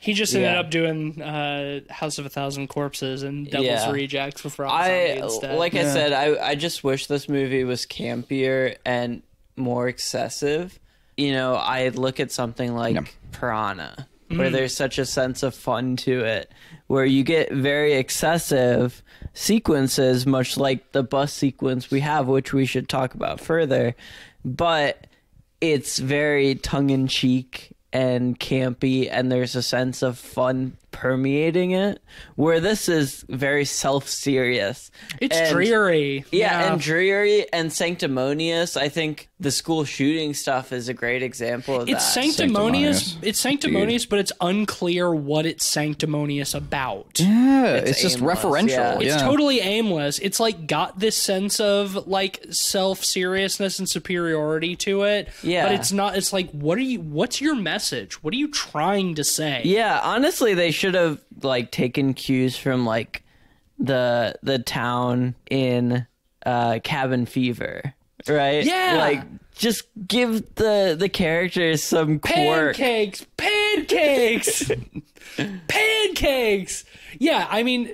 He just ended Yeah. up doing uh, House of a Thousand Corpses and Devil's Yeah. Rejects with Rob I instead. like I said, I I just wish this movie was campier and more excessive. You know, I look at something like Piranha, where there's such a sense of fun to it, where you get very excessive sequences, much like the bus sequence we have, which we should talk about further. But it's very tongue in cheek and campy, and there's a sense of fun permeating it. Where this is very self serious. it's dreary. Yeah, and dreary and sanctimonious. I think the school shooting stuff is a great example of it's that. sanctimonious. Sanctimonious. It's sanctimonious, but it's unclear what it's sanctimonious about. Yeah, it's, just referential. yeah. Yeah. It's totally aimless. It's like got this sense of like self seriousness and superiority to it. Yeah. But it's not it's like what are you what's your message? What are you trying to say? Yeah, honestly, they should have like taken cues from like the the town in uh, Cabin Fever, right? Yeah. like just give the the characters some quirk. Pancakes, pancakes, pancakes. Yeah, I mean,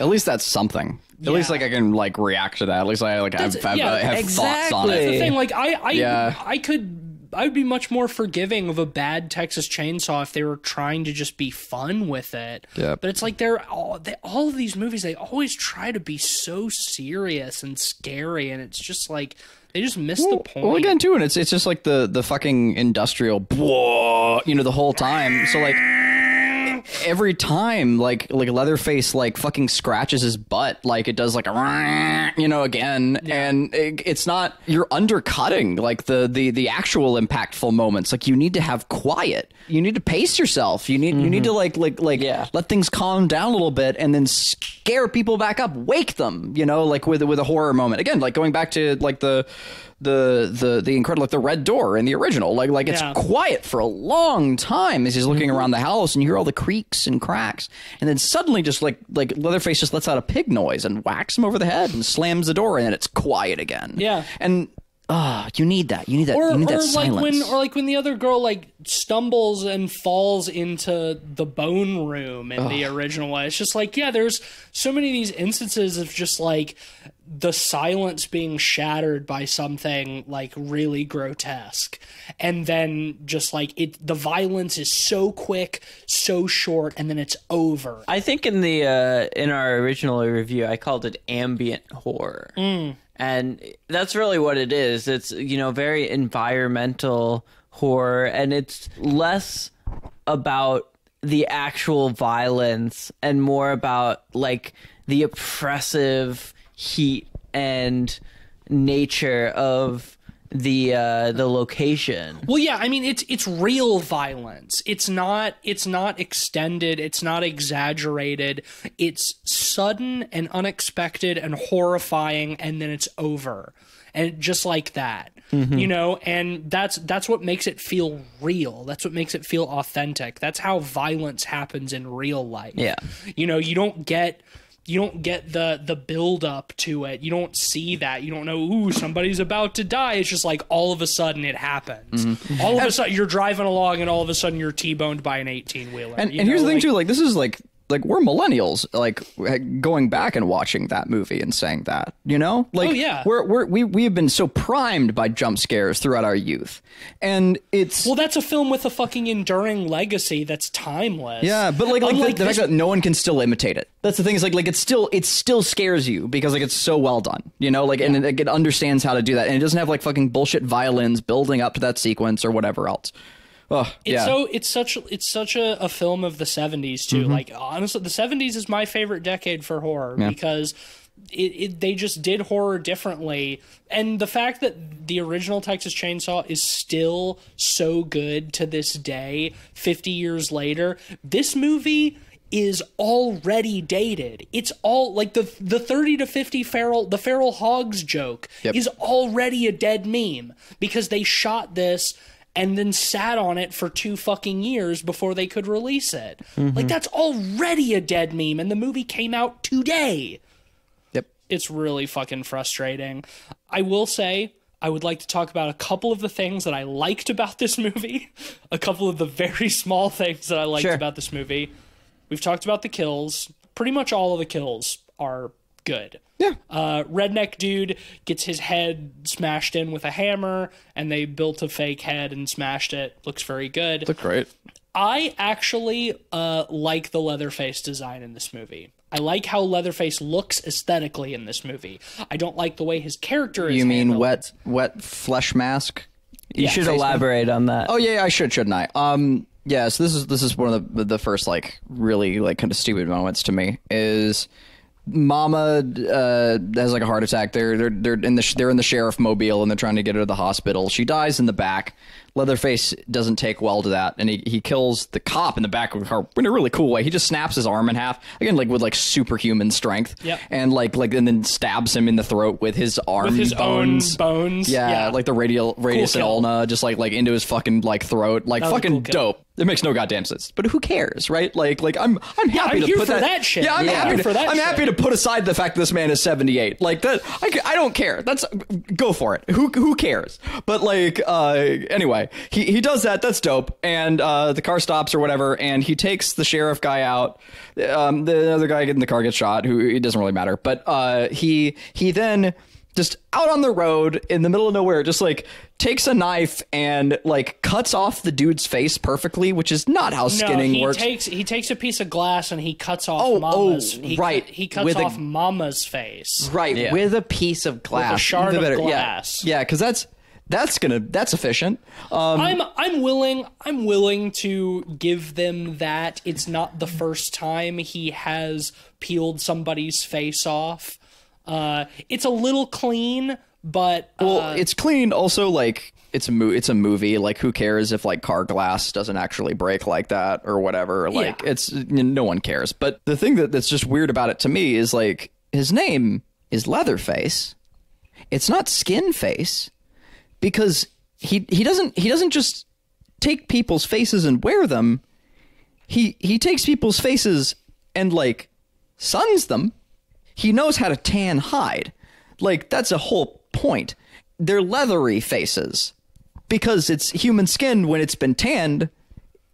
At least that's something. At least like I can like react to that. At least I like have, That's- have, yeah, uh, have thoughts on exactly. it. the thing. Like, I, I, Yeah. I could, I would be much more forgiving of a bad Texas Chainsaw if they were trying to just be fun with it. Yeah. But it's like they're all, they, all of these movies. They always try to be so serious and scary, and it's just like they just miss the point. Well, again, too, and it's it's just like the the fucking industrial, you know, the whole time. So like every time, like like Leatherface like fucking scratches his butt, like it does like a, you know, again, and it, it's not you're undercutting like the the the actual impactful moments. Like you need to have quiet. You need to pace yourself. You need you need to like like like Yeah. let things calm down a little bit and then scare people back up, wake them, you know, like with with a horror moment. Again, like going back to like the the the the incredible like the red door in the original. Like like it's Yeah. quiet for a long time as he's looking mm-hmm. around the house and you hear all the creaks and cracks. And then suddenly just like like Leatherface just lets out a pig noise and whacks him over the head and slams the door and it's quiet again. Yeah. And ah, you need that. You need that or, you need or that like silence. when or like when the other girl like stumbles and falls into the bone room in the original way it's just like yeah there's so many of these instances of just like the silence being shattered by something like really grotesque. And then just like it the violence is so quick so short and then it's over. I think in the uh, in our original review, I called it ambient horror, and that's really what it is. It's you know very environmental horror, and it's less about the actual violence and more about like the oppressive heat and nature of the uh, the location. Well, yeah, I mean it's it's real violence. It's not it's not extended, it's not exaggerated. It's sudden and unexpected and horrifying and then it's over. And just like that. You know, and that's that's what makes it feel real. That's what makes it feel authentic. That's how violence happens in real life. Yeah. You know, you don't get you don't get the the build up to it. You don't see that. You don't know, ooh, somebody's about to die. It's just like all of a sudden it happens. Mm-hmm. All of a sudden you're driving along and all of a sudden you're T-boned by an 18 wheeler. and, and here's the thing too like this is like like we're millennials, like going back and watching that movie and saying that, you know, oh, like Oh, yeah. we're we're we we have been so primed by jump scares throughout our youth, and it's Well, that's a film with a fucking enduring legacy that's timeless. yeah, but like like the, Unlike the fact this- that no one can still imitate it. That's the thing is like like it still it still scares you because like it's so well done, you know, like and it, it understands how to do that, and it doesn't have like fucking bullshit violins building up to that sequence or whatever else. Oh, It's yeah. so it's such it's such a, a film of the 70s too. Mm-hmm. Like honestly, the 70s is my favorite decade for horror because it, it they just did horror differently, and the fact that the original Texas Chainsaw is still so good to this day, 50 years later. This movie is already dated. It's all like the the 30 to 50 feral the feral hogs joke Yep. is already a dead meme because they shot this and then sat on it for two fucking years before they could release it. Like mm-hmm. that's already a dead meme and the movie came out today. Yep. It's really fucking frustrating. I will say I would like to talk about a couple of the things that I liked about this movie. a couple of the very small things that I liked Sure. about this movie. We've talked about the kills. Pretty much all of the kills are good. Yeah. Uh, redneck dude gets his head smashed in with a hammer, and they built a fake head and smashed it. Looks very good. Look great. I actually uh, like the Leatherface design in this movie. I like how Leatherface looks aesthetically in this movie. I don't like the way his character is. You mean handled. wet wet flesh mask? You should elaborate on that. Oh yeah, yeah, I should, shouldn't I? Um, yeah. So this is this is one of the the first like really like kind of stupid moments to me is. Mama uh, has like a heart attack. They're they're they're in the they're in the sheriff mobile and they're trying to get her to the hospital. She dies in the back. Leatherface doesn't take well to that, and he, he kills the cop in the back of the car in a really cool way. He just snaps his arm in half again, like with like superhuman strength. Yep. And like like and then stabs him in the throat with his arm with his bones. bones? Yeah, like the radial radius and ulna, just like like into his fucking like throat, like fucking cool dope. It makes no goddamn sense, but who cares, right? Like like I'm I'm happy I'm to put for that, that shit. Yeah, I'm Yeah. happy to, for that I'm shit. happy to put aside the fact this man is 78. Like that, I, I don't care. That's go for it. Who who cares? But like uh anyway, he he does that. That's dope. And uh the car stops or whatever, and he takes the sheriff guy out. Um, the other guy in the car gets shot. Who it doesn't really matter. But uh he he then just out on the road in the middle of nowhere, just like takes a knife and like cuts off the dude's face perfectly, which is not how No, skinning he works. takes he takes a piece of glass and he cuts off Oh, Mama's. oh, he, right. He cuts With a- off Mama's face. right Yeah. with a piece of glass, shard The of yeah. glass. Yeah, because that's that's gonna that's efficient. Um, I'm I'm willing I'm willing to give them that it's not the first time he has peeled somebody's face off. Uh, it's a little clean, but uh, well, it's clean. Also, like it's a mo- it's a movie. Like, who cares if like car glass doesn't actually break like that or whatever? Like, Yeah. it's no one cares. But the thing that, that's just weird about it to me is like his name is Leatherface. It's not Skin Face because he he doesn't he doesn't just take people's faces and wear them. He he takes people's faces and like suns them. He knows how to tan hide. Like that's a whole point. They're leathery faces because it's human skin when it's been tanned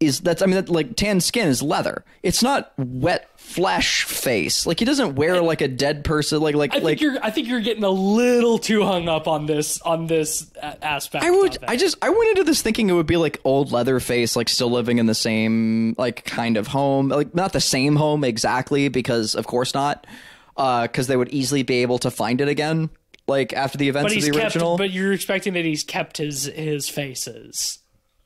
is that's I mean that like tan skin is leather. It's not wet flesh face. Like he doesn't wear like a dead person like like I think like you're I think you're getting a little too hung up on this on this aspect. I would. I just. I went into this thinking it would be like old Leatherface, like still living in the same like kind of home, like not the same home exactly, because of course not, uh, because they would easily be able to find it again, like after the events but of he's the kept. original. But you're expecting that he's kept his his faces.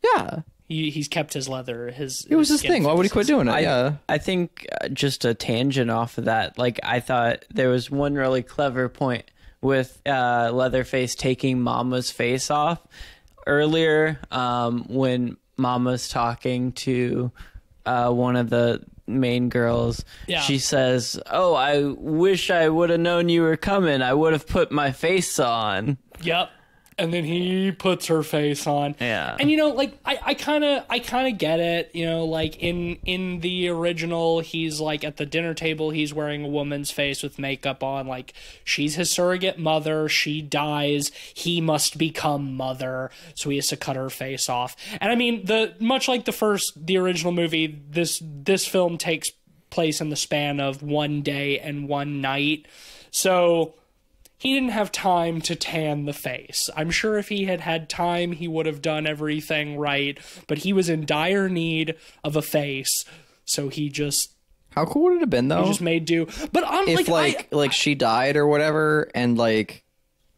yeah, He, he's kept his leather. His it was his thing. Why would he quit doing it? I, yeah. I think uh, just a tangent off of that. Like I thought there was one really clever point with uh, Leatherface taking Mama's face off earlier um, when Mama's talking to uh, one of the main girls. Yeah. She says, "Oh, I wish I would have known you were coming. I would have put my face on." Yep. And then he puts her face on. Yeah. And you know, like I, I kinda I kinda get it, you know, like in in the original he's like at the dinner table, he's wearing a woman's face with makeup on, like she's his surrogate mother, she dies, he must become mother, so he has to cut her face off. And I mean the much like the first the original movie, this this film takes place in the span of one day and one night. So he didn't have time to tan the face. I'm sure if he had had time, he would have done everything right, but he was in dire need of a face, so he just How cool would it have been though? He just made do. But I'm if like, like I, like she died or whatever, and like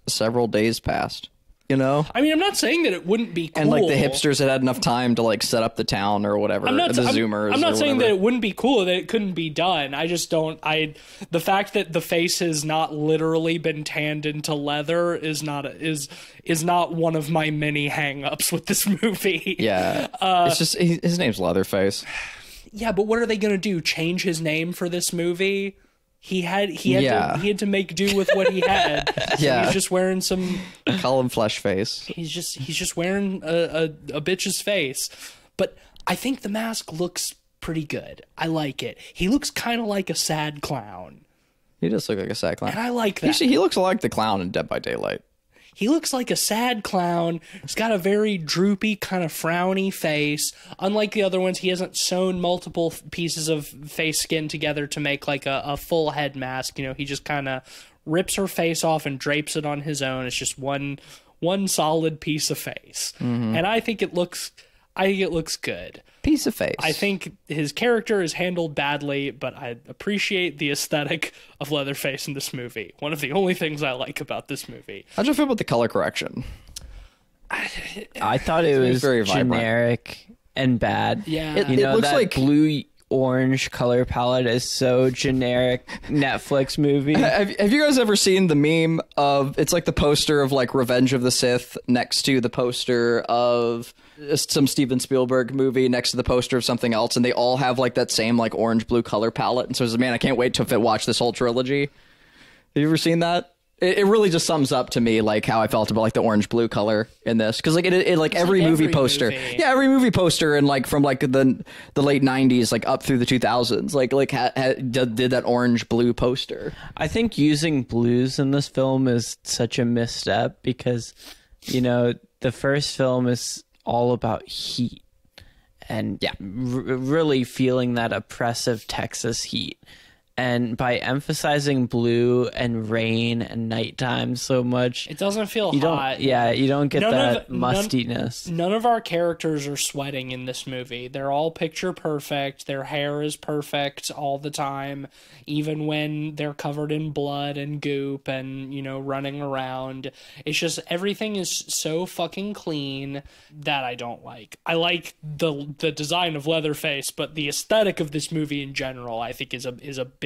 several days passed, you know, I mean, I'm not saying that it wouldn't be cool. and like the hipsters had had enough time to like set up the town or whatever, I'm not, the I'm, Zoomers. I'm not saying whatever. that it wouldn't be cool that it couldn't be done. I just don't. I the fact that the face has not literally been tanned into leather is not a, is is not one of my many hangups with this movie. Yeah, Uh, it's just his name's Leatherface. Yeah, but what are they gonna do? Change his name for this movie? He had he had Yeah. to he had to make do with what he had. Yeah. he's just wearing some. Call him Fleshface. He's just he's just wearing a, a a bitch's face. But I think the mask looks pretty good. I like it. He looks kind of like a sad clown, He does look like a sad clown. and I like that. Actually, he looks like the clown in Dead by Daylight. He looks like a sad clown. He's got a very droopy, kind of frowny face. Unlike the other ones, he hasn't sewn multiple pieces of face skin together to make like a, a full head mask. You know, he just kind of rips her face off and drapes it on his own. It's just one one solid piece of face, mm-hmm. and I think it looks. I think it looks good. Piece of face. I think his character is handled badly, but I appreciate the aesthetic of Leatherface in this movie. One of the only things I like about this movie. How'd you feel about the color correction? I thought it was very vibrant. generic and bad. Yeah. It- you it know looks that like- blue orange color palette is so generic Netflix movie. Have, have you guys ever seen the meme of it's like the poster of like Revenge of the Sith next to the poster of some Steven Spielberg movie next to the poster of something else, and they all have like that same like orange blue color palette. And so it's man, I can't wait to fit watch this whole trilogy. Have you ever seen that? It, it really just sums up to me like how I felt about like the orange blue color in this because like it, it like every like movie every poster, movie. yeah, every movie poster and like from like the the late '90s like up through the 2000s, like like ha, ha, did, did that orange blue poster. I think using blues in this film is such a misstep because, you know, the first film is all about heat and Yeah. r- really feeling that oppressive Texas heat. And by emphasizing blue and rain and nighttime so much, It doesn't feel you don't, hot. yeah, you don't get None that of- none- mustiness. None of our characters are sweating in this movie. They're all picture perfect. Their hair is perfect all the time, even when they're covered in blood and goop and, you know, running around. It's just everything is so fucking clean that I don't like. I like the the design of Leatherface, but the aesthetic of this movie in general, I think is a is a big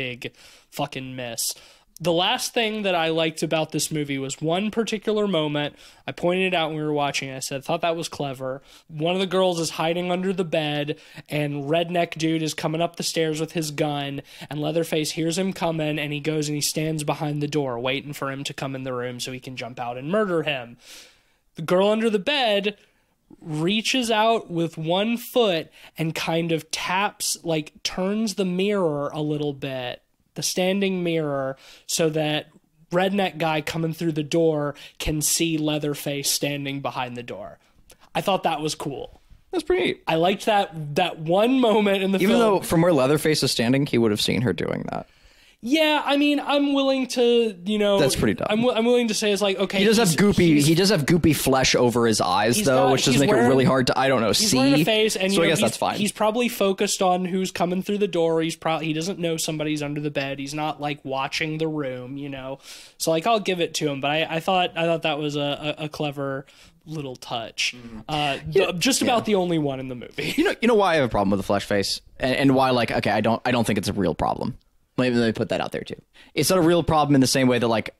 fucking miss. The last thing that I liked about this movie was one particular moment. I pointed it out when we were watching. it. I said, I thought that was clever. One of the girls is hiding under the bed, and redneck dude is coming up the stairs with his gun, and Leatherface hears him coming, and he goes and he stands behind the door, waiting for him to come in the room so he can jump out and murder him. The girl under the bed reaches out with one foot and kind of taps, like turns the mirror a little bit, the standing mirror, so that redneck guy coming through the door can see Leatherface standing behind the door. I thought that was cool. That's pretty neat. I liked that that one moment in the Even film. though from where Leatherface is standing, he would have seen her doing that. Yeah, I mean, I'm willing to, you know, That's pretty dumb. I'm, I'm willing to say it's like okay, He does have he's- goopy. He does have goopy flesh over his eyes, though, got- which does he's make wearing- it really hard to. I don't know. He's see, wearing a face, and so you I know, guess that's fine. He's probably focused on who's coming through the door. He's probably he doesn't know somebody's under the bed. He's not like watching the room, you know. So like I'll give it to him, but I, I thought I thought that was a, a, a clever little touch. Uh, the- just about the only one in the movie. you know, you know why I have a problem with the flesh face, and, and why like okay, I don't, I don't think it's a real problem. Let me, let me put that out there too. It's not a real problem in the same way that like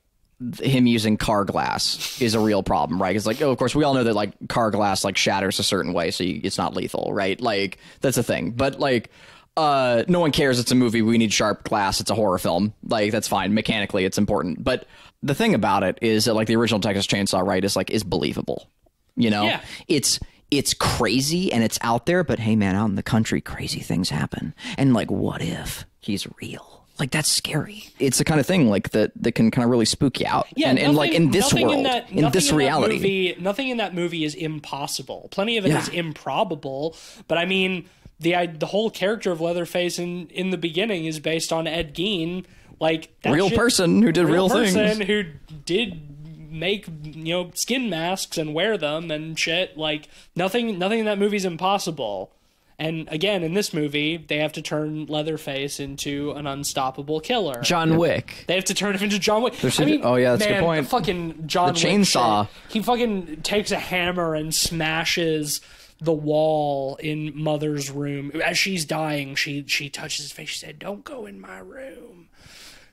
him using car glass is a real problem, right? It's like, oh, of course, we all know that like car glass like shatters a certain way, so you, it's not lethal, right? Like that's a thing. But like, uh, no one cares. It's a movie. We need sharp glass. It's a horror film. Like that's fine. Mechanically, it's important. But the thing about it is that like the original Texas Chainsaw, right, is like is believable. You know, Yeah. it's it's crazy and it's out there, but hey, man, out in the country, crazy things happen. And like, what if he's real? Like that's scary. It's the kind of thing like that that can kind of really spook you out. and, and like in this nothing world, that- in, nothing this that reality, movie, nothing in that movie is impossible. Plenty of it is Yeah. improbable, but I mean, the I- the whole character of Leatherface in in the beginning is based on Ed Gein, like Real shit- person who did real things, person things. who did make you know skin masks and wear them and shit. Like nothing nothing in that movie is impossible. And again, in this movie, they have to turn Leatherface into an unstoppable killer. John Wick. They have to turn him into John Wick. should- I mean, oh, yeah, that's a good point. Fucking John The Wick chainsaw. shit. He fucking takes a hammer and smashes the wall in Mother's room as she's dying. She she touches his face. She said, "Don't go in my room."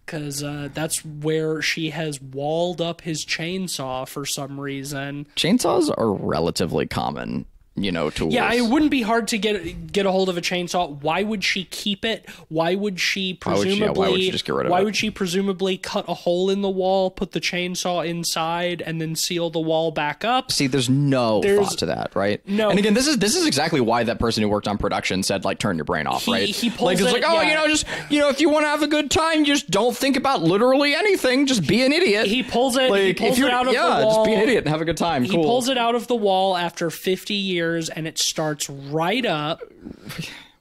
Because uh, that's where she has walled up his chainsaw for some reason. Chainsaws are relatively common, you know, tools. Yeah, it wouldn't be hard to get get a hold of a chainsaw. Why would she keep it? Why would she would she- presumably? yeah, why would she just get rid of why it? would she presumably cut a hole in the wall, put the chainsaw inside, and then seal the wall back up? See, there's no There's- thought to that, right? No. And again, this is this is exactly why that person who worked on production said like turn your brain off, He- right? he pulls like it's it- like oh, yeah. you know, just you know, if you want to have a good time, just don't think about literally anything. Just be an idiot. He pulls it. like he pulls if it out of yeah, the wall. just be an idiot and have a good time. He cool. pulls it out of the wall after 50 years, and it starts right up.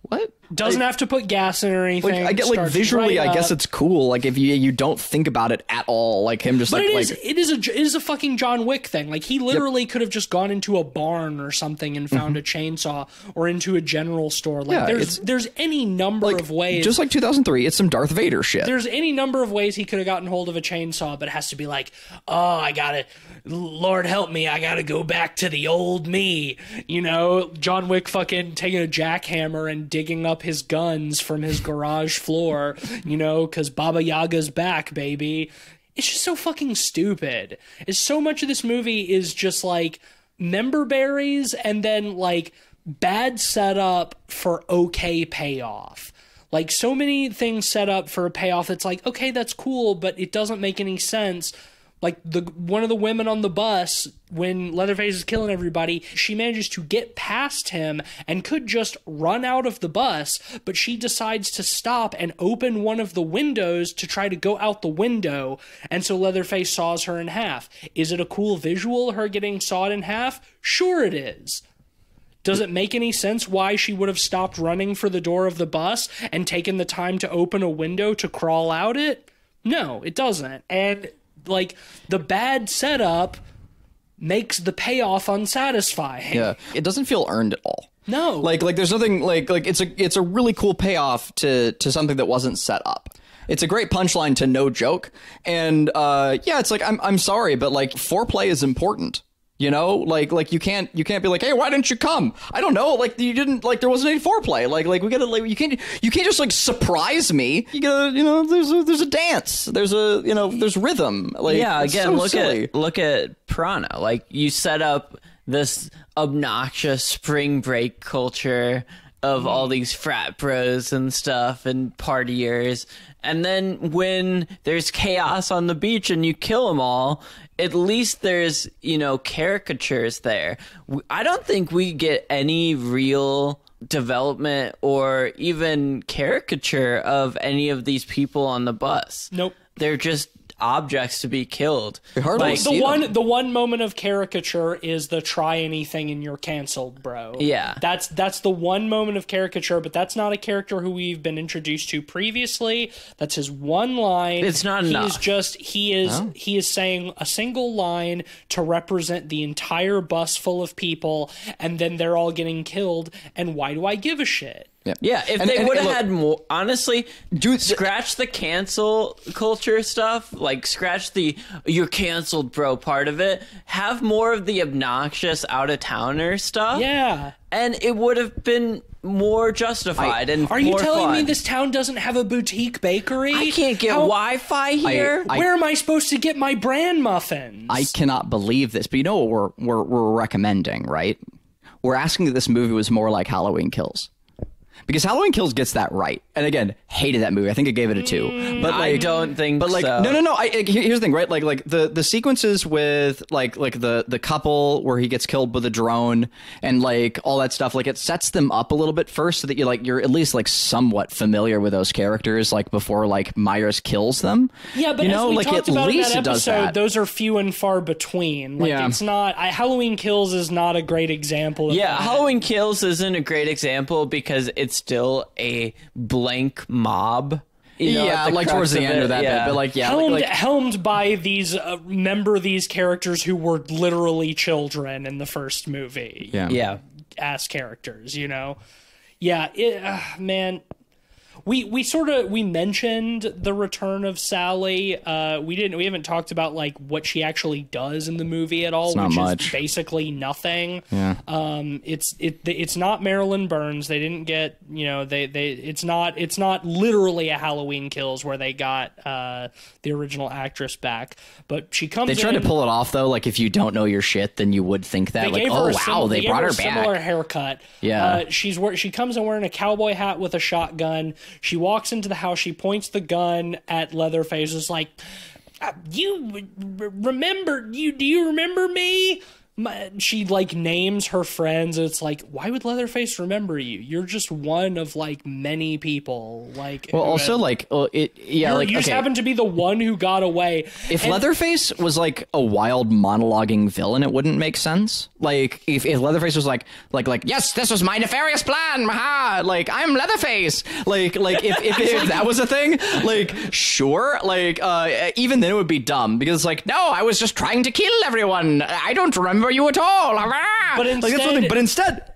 what? Doesn't have to put gas in or anything. Like, I get like visually, right I guess it's cool. Like if you you don't think about it at all, like him just But like it is like it is a it is a fucking John Wick thing. Like he literally could have just gone into a barn or something and found a chainsaw or into a general store. Like Mm-hmm. Yeah, there's there's any number like of ways. just like 2003. It's some Darth Vader shit. there's any number of ways he could have gotten hold of a chainsaw, but it has to be like, oh, I gotta, Lord help me, I gotta go back to the old me. You know, John Wick fucking taking a jackhammer and digging up his guns from his garage floor, you know, because Baba Yaga's back, baby. It's just so fucking stupid. It's so much of this movie is just like member berries and then like bad setup for okay payoff. Like so many things set up for a payoff that's like, okay, that's cool, but it doesn't make any sense. Like the one of the women on the bus when Leatherface is killing everybody, she manages to get past him and could just run out of the bus, but she decides to stop and open one of the windows to try to go out the window, and so Leatherface saws her in half. Is it a cool visual her getting sawed in half? Sure it is. Does it make any sense why she would have stopped running for the door of the bus and taken the time to open a window to crawl out it? No, it doesn't. And like the bad setup makes the payoff unsatisfying. Yeah, it doesn't feel earned at all. No. like like there's nothing like like it's a it's a really cool payoff to to something that wasn't set up. It's a great punchline to no joke, and uh, yeah, it's like I'm I'm sorry, but like foreplay is important. You know, like like you can't you can't be like, hey, why didn't you come? I don't know, like you didn't like there wasn't any foreplay. Like like we gotta like you can't you can't just like surprise me. You gotta you know there's a there's a dance, there's a you know there's rhythm. Like yeah again so look silly. at look at Piranha like you set up this obnoxious spring break culture of all mm. these frat bros and stuff and partiers and then when there's chaos on the beach and you kill them all at least there's you know caricatures there i don't think we get any real development or even caricature of any of these people on the bus Nope. they're just objects to be killed. hardly Like, see the them. one the one moment of caricature is the try anything and you're canceled, bro. Yeah. That's that's the one moment of caricature, but that's not a character who we've been introduced to previously. That's his one line. It's not he enough. is just he is he is saying a single line to represent the entire bus full of people and then they're all getting killed and why do I give a shit? Yeah, if And- they would have had more, honestly, Dude, scratch the cancel culture stuff, like scratch the "you're canceled, bro" part of it. Have more of the obnoxious out of towner stuff, Yeah. and it would have been more justified and Are you more telling me this town doesn't have a boutique bakery? I can't get How- Wi-Fi here. I- Where am I supposed to get my bran muffins? I cannot believe this, but you know what we're we're we're recommending, right? We're asking that this movie was more like Halloween Kills. Because Halloween Kills gets that right. And again, hated that movie. I think I gave it a 2. Mm. But like I don't think But like so. no no no, I, I- here's the thing, right? Like like the the sequences with like like the the couple where he gets killed with a drone and like all that stuff, like it sets them up a little bit first so that you like you're at least like somewhat familiar with those characters like before like Myers kills them. Yeah, but you know, as we like talked at about least in it that does episode, that. those are few and far between. Like Yeah. it's not. I, Halloween Kills is not a great example. Of Yeah, that. Halloween Kills isn't a great example because it's it's still a blank mob. you know, yeah, like towards the end it, of that yeah. bit, but like yeah, helmed, like, helmed by these uh, remember these characters who were literally children in the first movie yeah, Yeah. ass characters you know yeah it, uh, man we we sort of we mentioned the return of Sally. Uh, we didn't we haven't talked about like what she actually does in the movie at all, not which much. is basically nothing. Yeah. Um, it's it it's not Marilyn Burns. They didn't get you know they they it's not it's not literally a Halloween Kills where they got uh, the original actress back, but she comes. They tried in, to pull it off though. Like if you don't know your shit, then you would think that. like oh wow, sim- they, gave brought her her a similar haircut. Yeah. uh, she's wear- she comes in wearing a cowboy hat with a shotgun. She walks into the house. She points the gun at Leatherface. Is like, "Uh, you remember you? Do you remember me? She like names her friends. It's like, why would Leatherface remember you? You're just one of like many people. Like, Well, also had- like oh, it yeah, like you just okay. happen to be the one who got away. If And- Leatherface was like a wild monologuing villain, it wouldn't make sense. Like if, if Leatherface was like like like yes, this was my nefarious plan, maha, like I'm Leatherface. Like like if if, if that was a thing, like sure, like uh, even then it would be dumb because it's like no, I was just trying to kill everyone. I don't remember you at all. But like, that's one instead- thing. but instead.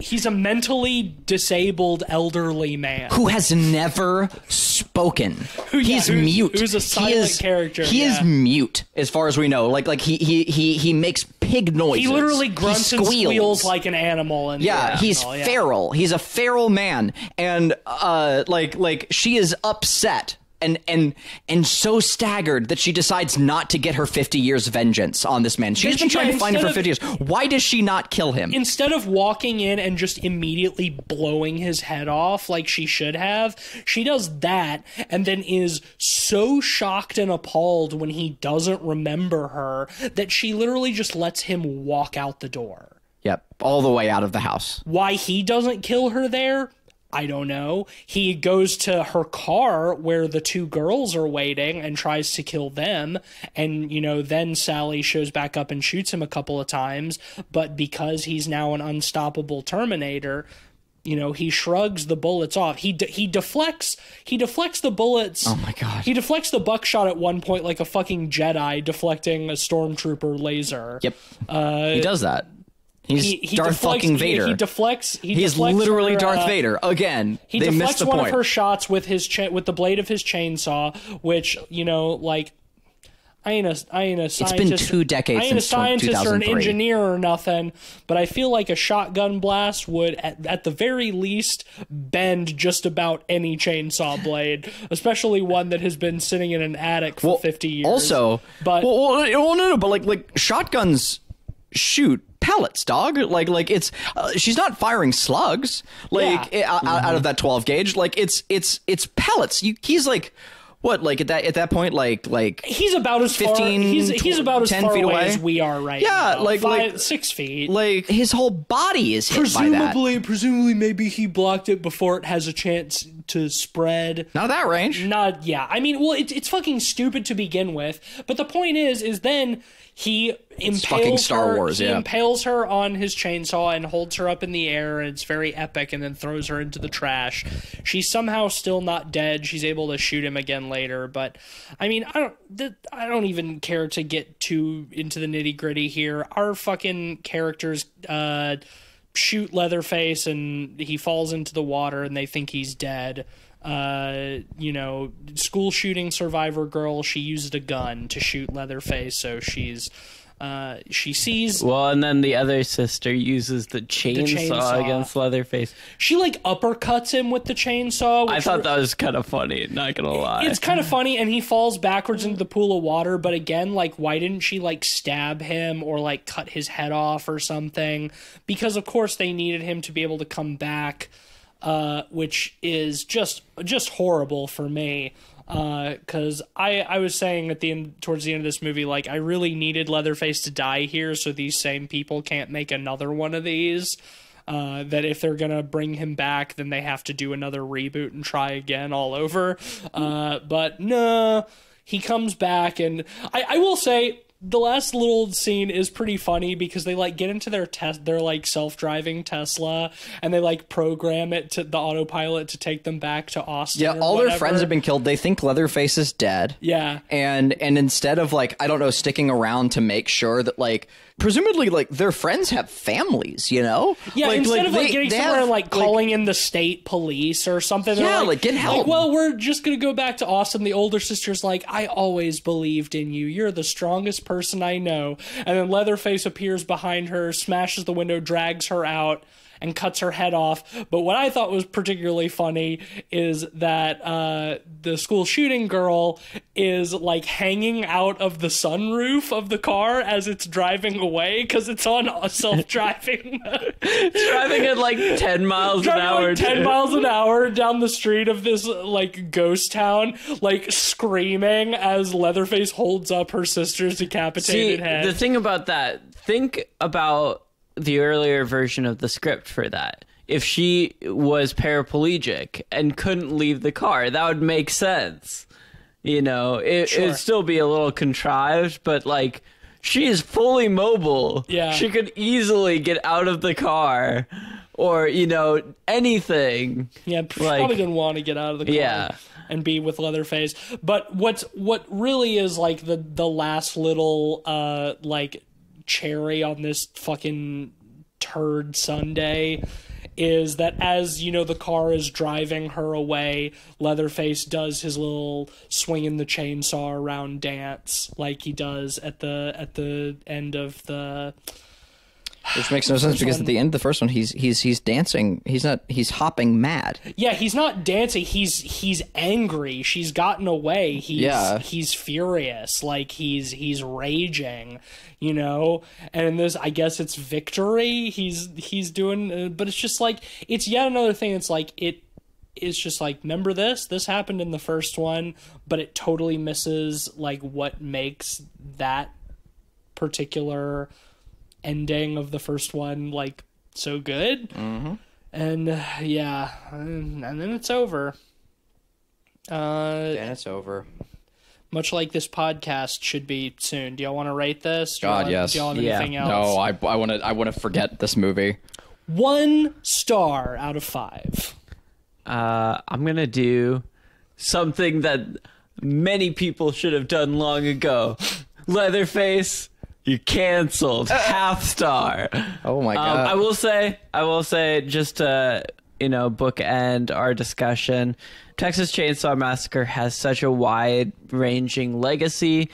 he's a mentally disabled elderly man. who has never spoken. yeah, He's who's- mute. who's a He is- character, He yeah. is mute, as far as we know. Like like he he he he makes pig noises. He literally grunts He and squeals. squeals like an animal. And Yeah, he's yeah. feral. He's a feral man, and uh, like like she is upset. And, and and so staggered that she decides not to get her 50 years vengeance on this man. She's been trying to find him for instead 50 years. Why does she not kill him? Instead of walking in and just immediately blowing his head off like she should have, she does that and then is so shocked and appalled when he doesn't remember her that she literally just lets him walk out the door. yep, all the way out of the house. Why he doesn't kill her there? I don't know. He goes to her car where the two girls are waiting and tries to kill them. And, you know, then Sally shows back up and shoots him a couple of times. But because he's now an unstoppable Terminator, you know, he shrugs the bullets off. He de- he deflects he deflects the bullets. Oh my god. He deflects the buckshot at one point like a fucking Jedi deflecting a stormtrooper laser. Yep. Uh, he does that. He's He, he Darth deflects, fucking Vader. He, deflects. He He's deflects literally her, Darth uh, Vader again. He they deflects the one point. of her shots with his cha- with the blade of his chainsaw, which you know, like. I ain't a, I ain't a scientist. been two decades I ain't a scientist or an engineer or nothing, but I feel like a shotgun blast would, at, at the very least, bend just about any chainsaw blade, especially one that has been sitting in an attic for Well, fifty years. Also, but well, well, well, no, no, but like like shotguns shoot pellets, dog. Like like it's uh, she's not firing slugs like Yeah. i- out, out of that twelve gauge. Like it's it's it's pellets. You he's like. What like at that at that point like like he's about as 15, far. He's, he's about as 10 far feet away, away? as we are right Yeah, now. like- Five, like- six feet. like his whole body is hit by that. presumably, presumably, maybe he blocked it before it has a chance to spread. Not that range. Not yeah. I mean, well, it's it's fucking stupid to begin with. But the point is, is then he impales Star her. Wars, he yeah. impales her on his chainsaw and holds her up in the air. And it's very epic, and then throws her into the trash. She's somehow still not dead. She's able to shoot him again later. But I mean, I don't. I don't even care to get too into the nitty gritty here. Our fucking characters. uh shoot Leatherface and he falls into the water and they think he's dead. Uh, you know, school shooting survivor girl, she used a gun to shoot Leatherface, so she's uh she sees Well, and then the other sister uses the chainsaw, chainsaw. against Leatherface. she like uppercuts him with the chainsaw. I thought that was kind of funny. Not gonna lie. it's kind of funny and he falls backwards into the pool of water but again like why didn't she like stab him or like cut his head off or something because of course they needed him to be able to come back uh, which is just just horrible for me because I I was saying at the end towards the end of this movie like I really needed Leatherface to die here so these same people can't make another one of these uh, that if they're gonna bring him back, then they have to do another reboot and try again all over. Uh, but no, he comes back, and I, I will say the last little scene is pretty funny because they like get into their test their like self-driving Tesla and they like program it to the autopilot to take them back to Austin. Yeah, all their friends have been killed. They think Leatherface is dead. Yeah. And and instead of like I don't know sticking around to make sure that like presumably like their friends have families, you know? Yeah, like, instead of like they- getting they somewhere have, and like calling in the state police or something. Yeah, like, get help. well, we're just gonna go back to Austin. The older sister's like, I always believed in you. You're the strongest person I know. And then Leatherface appears behind her, smashes the window, drags her out. And cuts her head off. But what I thought was particularly funny is that uh, the school shooting girl is like hanging out of the sunroof of the car as it's driving away because it's on self driving. Driving at like 10 miles an driving hour. like 10 too. miles an hour down the street of this like ghost town like screaming as leatherface holds up her sister's See, decapitated head the thing about that, think about the earlier version of the script for that. If she was paraplegic and couldn't leave the car, that would make sense. You know, it, Sure. it'd still be a little contrived, but like, she is fully mobile. Yeah. She could easily get out of the car or, you know, anything. yeah like- probably didn't want to get out of the car Yeah. and be with leatherface but what's what really is like the the last little uh like cherry on this fucking turd sundae is that as you know the car is driving her away leatherface does his little swinging the chainsaw around dance like he does at the at the end of the Which makes no sense because one- at the end of the first one he's he's he's dancing. He's not he's hopping mad. yeah he's not dancing. He's he's angry. She's gotten away. He's Yeah. he's furious. Like he's he's raging you know? And in this i guess it's victory he's he's doing uh, but it's just like it's yet another thing. It's like it it's just like remember this? This happened in the first one but it totally misses like what makes that particular ending of the first one like so good mm-hmm. and uh, yeah and, and then it's over uh And it's over. much like this podcast should be soon do y'all want to rate this do y'all God, have- yes. do y'all have Yeah. anything else No, I I want to I want to forget this movie. one star out of five Uh, I'm gonna do something that many people should have done long ago. Leatherface, you canceled. Half star. Oh my Um, god. I will say, I will say, just to you know, bookend our discussion. Texas Chainsaw Massacre has such a wide-ranging legacy,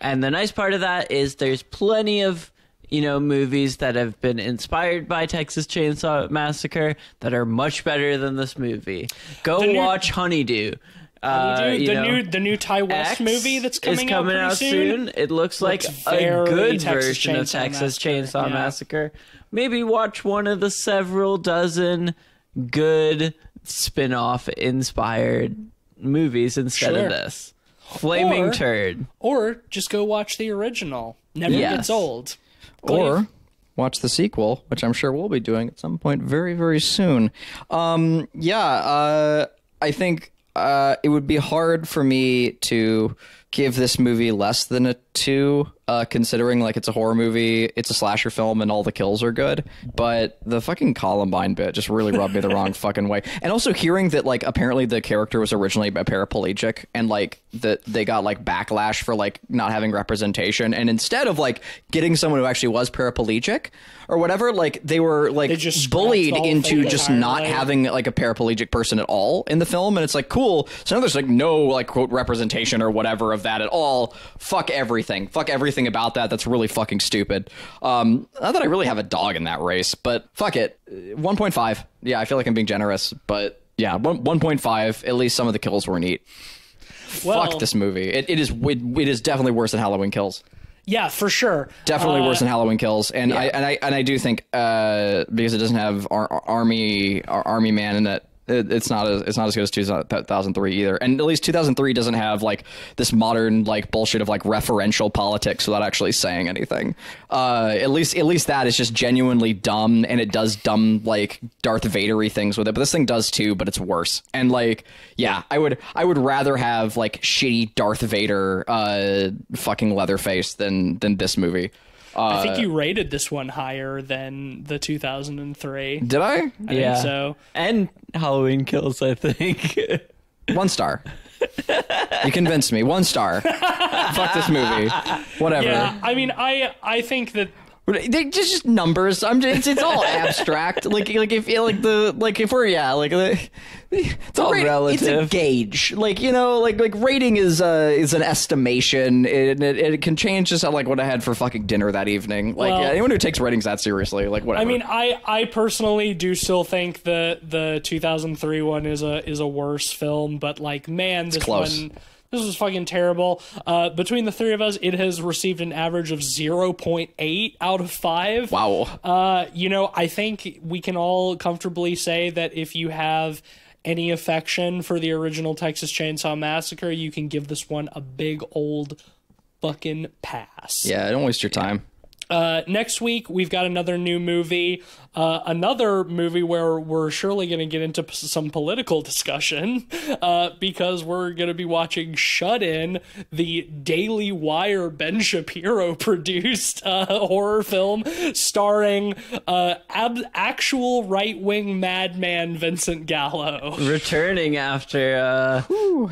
and the nice part of that is there's plenty of you know movies that have been inspired by Texas Chainsaw Massacre that are much better than this movie. Go watch Honeydew. Uh, Dude, you the know, new the new Ti West X movie that's coming, is coming out, out, pretty soon. It looks like a good Texas version of Chainsaw Texas Massacre, Chainsaw yeah. Massacre. Maybe watch one of the several dozen good spin-off inspired movies instead Sure. of this. Flaming Or- turd. or just go watch the original never Yes. gets old or watch the sequel, which I'm sure we'll be doing at some point very, very soon. Um, yeah, uh, I think uh, it would be hard for me to give this movie less than a two, uh, considering like it's a horror movie, it's a slasher film, and all the kills are good. But the fucking Columbine bit just really rubbed me the wrong fucking way. And also hearing that like apparently the character was originally a paraplegic, and like that they got like backlash for like not having representation, and instead of like getting someone who actually was paraplegic or whatever, like they were like They just bullied into just not entirely. having like a paraplegic person at all in the film, and it's like cool. So now there's like no like quote representation or whatever of that at all. Fuck everything. Fuck everything about that. That's really fucking stupid. Um, not that I really have a dog in that race, but fuck it. One point five. Yeah, I feel like I'm being generous, but yeah, one one point five. At least some of the kills were neat. well, Fuck this movie. It, it is it, it is definitely worse than Halloween Kills. yeah for sure Definitely Uh, worse than Halloween Kills, and I and I and I do think uh, because it doesn't have ar- ar- army ar- army man in it it, it's not as it's not as good as 2003 either. And at least 2003 doesn't have like this modern like bullshit of like referential politics without actually saying anything. Uh, at least at least that is just genuinely dumb, and it does dumb like Darth Vadery things with it. But this thing does too, but it's worse. And like, yeah, I would I would rather have like shitty Darth Vader uh fucking Leatherface than than this movie. I think uh, you rated this one higher than the 2003. Did I? I think yeah. so. And Halloween Kills, I think. One star. you convinced me. One star. Fuck this movie. Whatever. Yeah, I mean, I I think that They just, just numbers. I'm just, it's, it's all abstract. like like if like the like if we're yeah like the, it's all relative. It's a gauge. Like you know like like rating is uh is an estimation. It, it, it can change just how like what I had for fucking dinner that evening. Like Well- yeah, anyone who takes ratings that seriously, like whatever. I mean, I I personally do still think that the 2003 one is a is a worse film, but like, man, this close. one. This was fucking terrible. Uh, between the three of us, it has received an average of 0.8 out of 5. wow. Uh, you know, I think we can all comfortably say that if you have any affection for the original Texas Chainsaw Massacre, you can give this one a big old fucking pass. yeah, don't waste your time. Uh, next week, we've got another new movie. Uh, another movie where we're surely going to get into p- some political discussion uh, because we're going to be watching Shut In, the Daily Wire Ben Shapiro produced uh, horror film starring uh, ab- actual right wing madman Vincent Gallo. Returning after uh,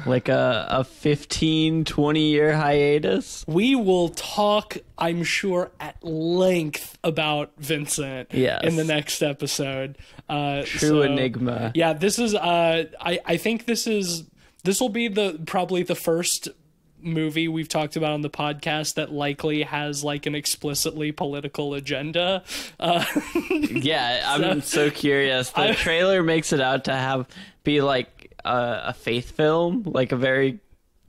like a, a 15, 20 year hiatus. We will talk, I'm sure, at length about Vincent Yes. in the next episode. Uh, True so- enigma. Yeah, this is. Uh, I I think this is. This will be the probably the first movie we've talked about on the podcast that likely has like an explicitly political agenda. Uh, Yeah, I'm so, curious. The trailer makes it out to have be like a, a faith film, like a very,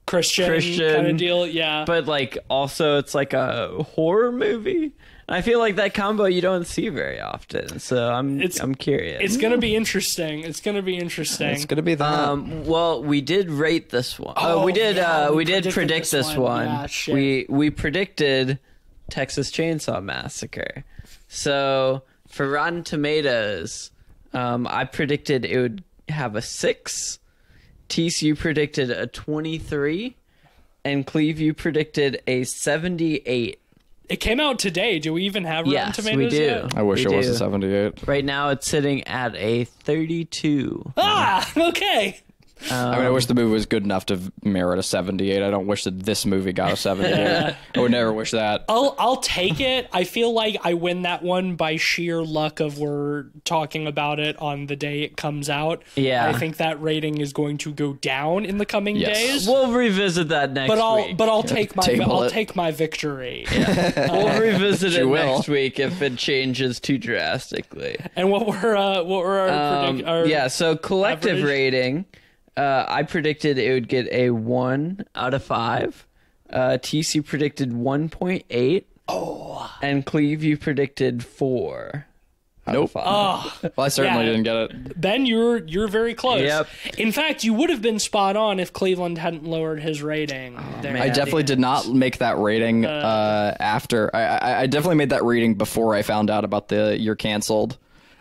Christian, Christian, kind of deal. Yeah. but like also it's like a horror movie. I feel like that combo you don't see very often, so I'm It's- I'm curious. it's gonna be interesting. It's gonna be interesting. It's gonna be that. Um, well, we did rate this one. Oh, Oh, we did. yeah, uh, we we, did predict this this one. one. Yeah, shit. we we predicted Texas Chainsaw Massacre. So for Rotten Tomatoes, um, I predicted it would have a six. TCU predicted a twenty-three, and Cleve you predicted a seventy-eight. It came out today. Do we even have Rotten Yes, Tomatoes we do. yet? I wish we it was a 78. Right now, it's sitting at a thirty-two. Ah, okay. I mean, I wish the movie was good enough to merit a 78. I don't wish that this movie got a 78. I would never wish that. I'll I'll take it. I feel like I win that one by sheer luck of we're talking about it on the day it comes out. Yeah. I think that rating is going to go down in the coming Yes. days. We'll revisit that next but I'll week. but I'll take my Table I'll it. take my victory. We'll revisit it will. next week if it changes too drastically. And what were uh what were our, Um, predict- our yeah, so collective average? rating, uh, I predicted it would get a one out of five. Uh, TC predicted one point eight. Oh, and Cleve you predicted four. out of Nope. five. Well, I certainly Yeah. didn't get it. Ben, you're you're very close. Yep. In fact, you would have been spot on if Cleveland hadn't lowered his rating. there. I definitely did not make that rating uh, after. I, I, I definitely made that reading before I found out about the "you're canceled"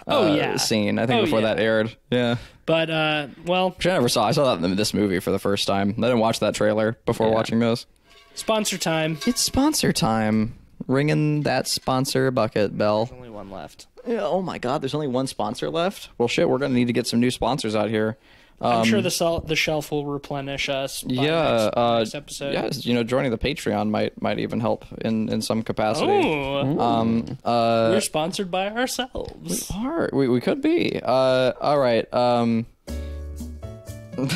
uh, Oh, yeah. scene. I think Oh, before yeah. that aired. Yeah, But uh, well, which I never saw. I saw that in this movie for the first time. I didn't watch that trailer before watching this. sponsor time. It's sponsor time. Ringing that sponsor bucket bell. Only one left. Yeah, oh my God, there's only one sponsor left. Well, shit, we're gonna need to get some new sponsors out here. I'm sure the sel- the shelf will replenish us. By Um, Yeah, next, uh, next episode. yeah, you know, joining the Patreon might might even help in in some capacity. Oh, Um, uh, we're sponsored by ourselves. We are we, we could be. Uh, all right. Um,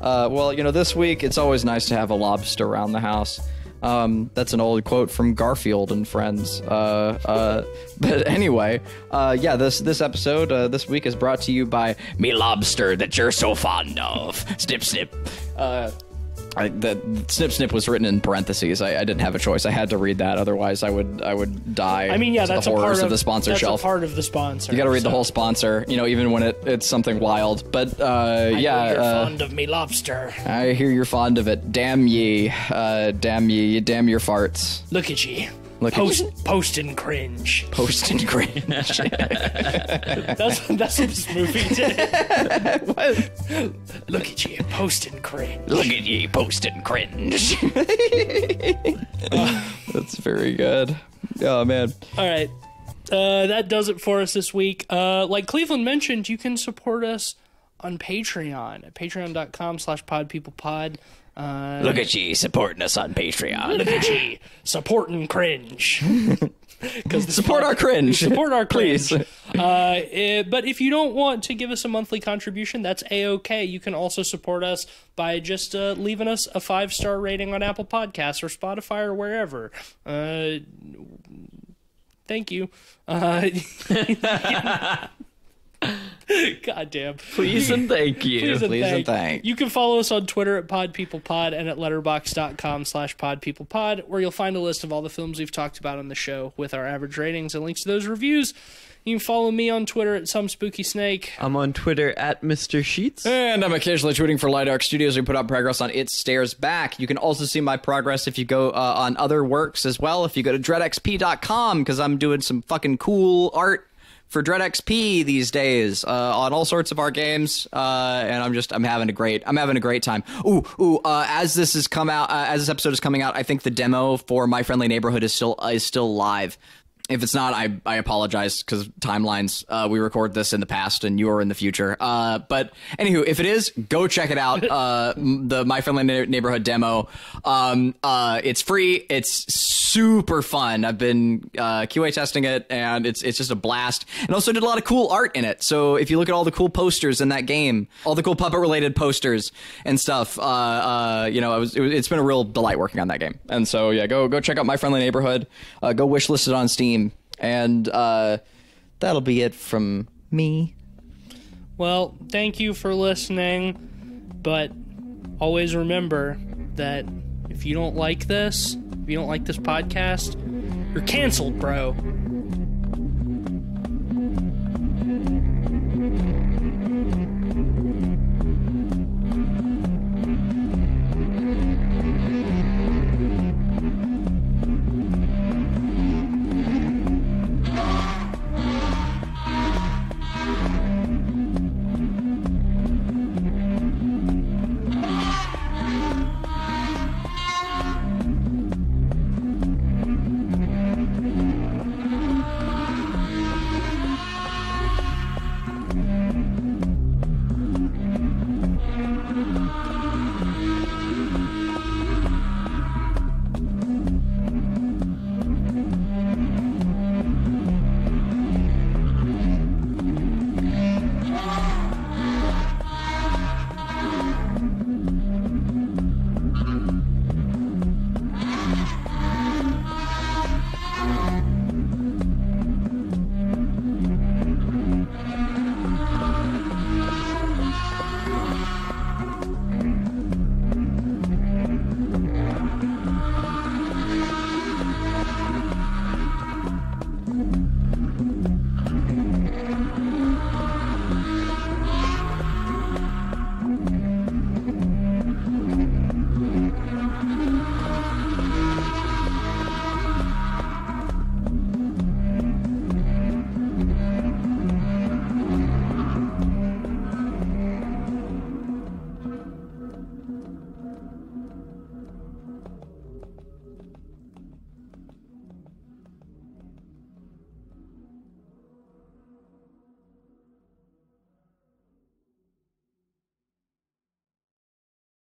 uh, well, you know, this week it's always nice to have a lobster around the house. Um, that's an old quote from Garfield and Friends. Uh, uh, but anyway, uh, yeah, this this episode uh, this week is brought to you by me lobster that you're so fond of. Snip snip. I, the snip snip was written in parentheses. I, I didn't have a choice. I had to read that, otherwise I would I would die. I mean, yeah, that's the a part of, the sponsor that's shelf. Part of the sponsor. you got to read the whole sponsor, you know, even when it, it's something wild. But uh, yeah, You're uh, fond of me lobster. I hear you're fond of it. Damn ye, uh, damn ye, damn your farts. Look at ye. Look at post, post and cringe. Post and cringe. That's that's what this movie did. Look at you, post and cringe. Look at ye, post and cringe. That's very good. Oh man. All right. Uh, that does it for us this week. Uh, like Cleveland mentioned, you can support us on Patreon at patreon.com slash podpeoplepod. Uh, Look at ye supporting us on Patreon. look at you, supporting cringe. Because Support our cringe. Support our Please. cringe. Uh, eh, but if you don't want to give us a monthly contribution, that's a okay. You can also support us by just uh, leaving us a five star rating on Apple Podcasts or Spotify or wherever. Uh, thank you. God damn. Please and thank you. Please and Please and thank. thank. You can follow us on Twitter at podpeoplepod and at letterboxd.com slash podpeoplepod, where you'll find a list of all the films we've talked about on the show with our average ratings and links to those reviews. You can follow me on Twitter at some spooky snake. I'm on Twitter at Mr. Sheets. And I'm occasionally tweeting for Light Arc Studios. We put out progress on It Stares Back. You can also see my progress if you go uh, on other works as well. If you go to dreadxp.com, because I'm doing some fucking cool art for Dread XP these days uh, on all sorts of our games, uh, and I'm just I'm having a great I'm having a great time. Ooh ooh! Uh, as this is come out, uh, as this episode is coming out, I think the demo for My Friendly Neighborhood is still is still live. If it's not, I, I apologize because timelines. Uh, we record this in the past and you are in the future. Uh, but anywho, if it is, go check it out. Uh, the My Friendly Neighborhood demo. Um, uh, it's free. It's super fun. I've been uh, QA testing it and it's it's just a blast. And also did a lot of cool art in it. So if you look at all the cool posters in that game, all the cool puppet related posters and stuff, uh, uh, you know, it was, it was it's been a real delight working on that game. And so yeah, go go check out My Friendly Neighborhood. Uh, go wishlist it on Steam. And uh, that'll be it from me. Well, thank you for listening, but always remember that if you don't like this, if you don't like this podcast, you're canceled, bro.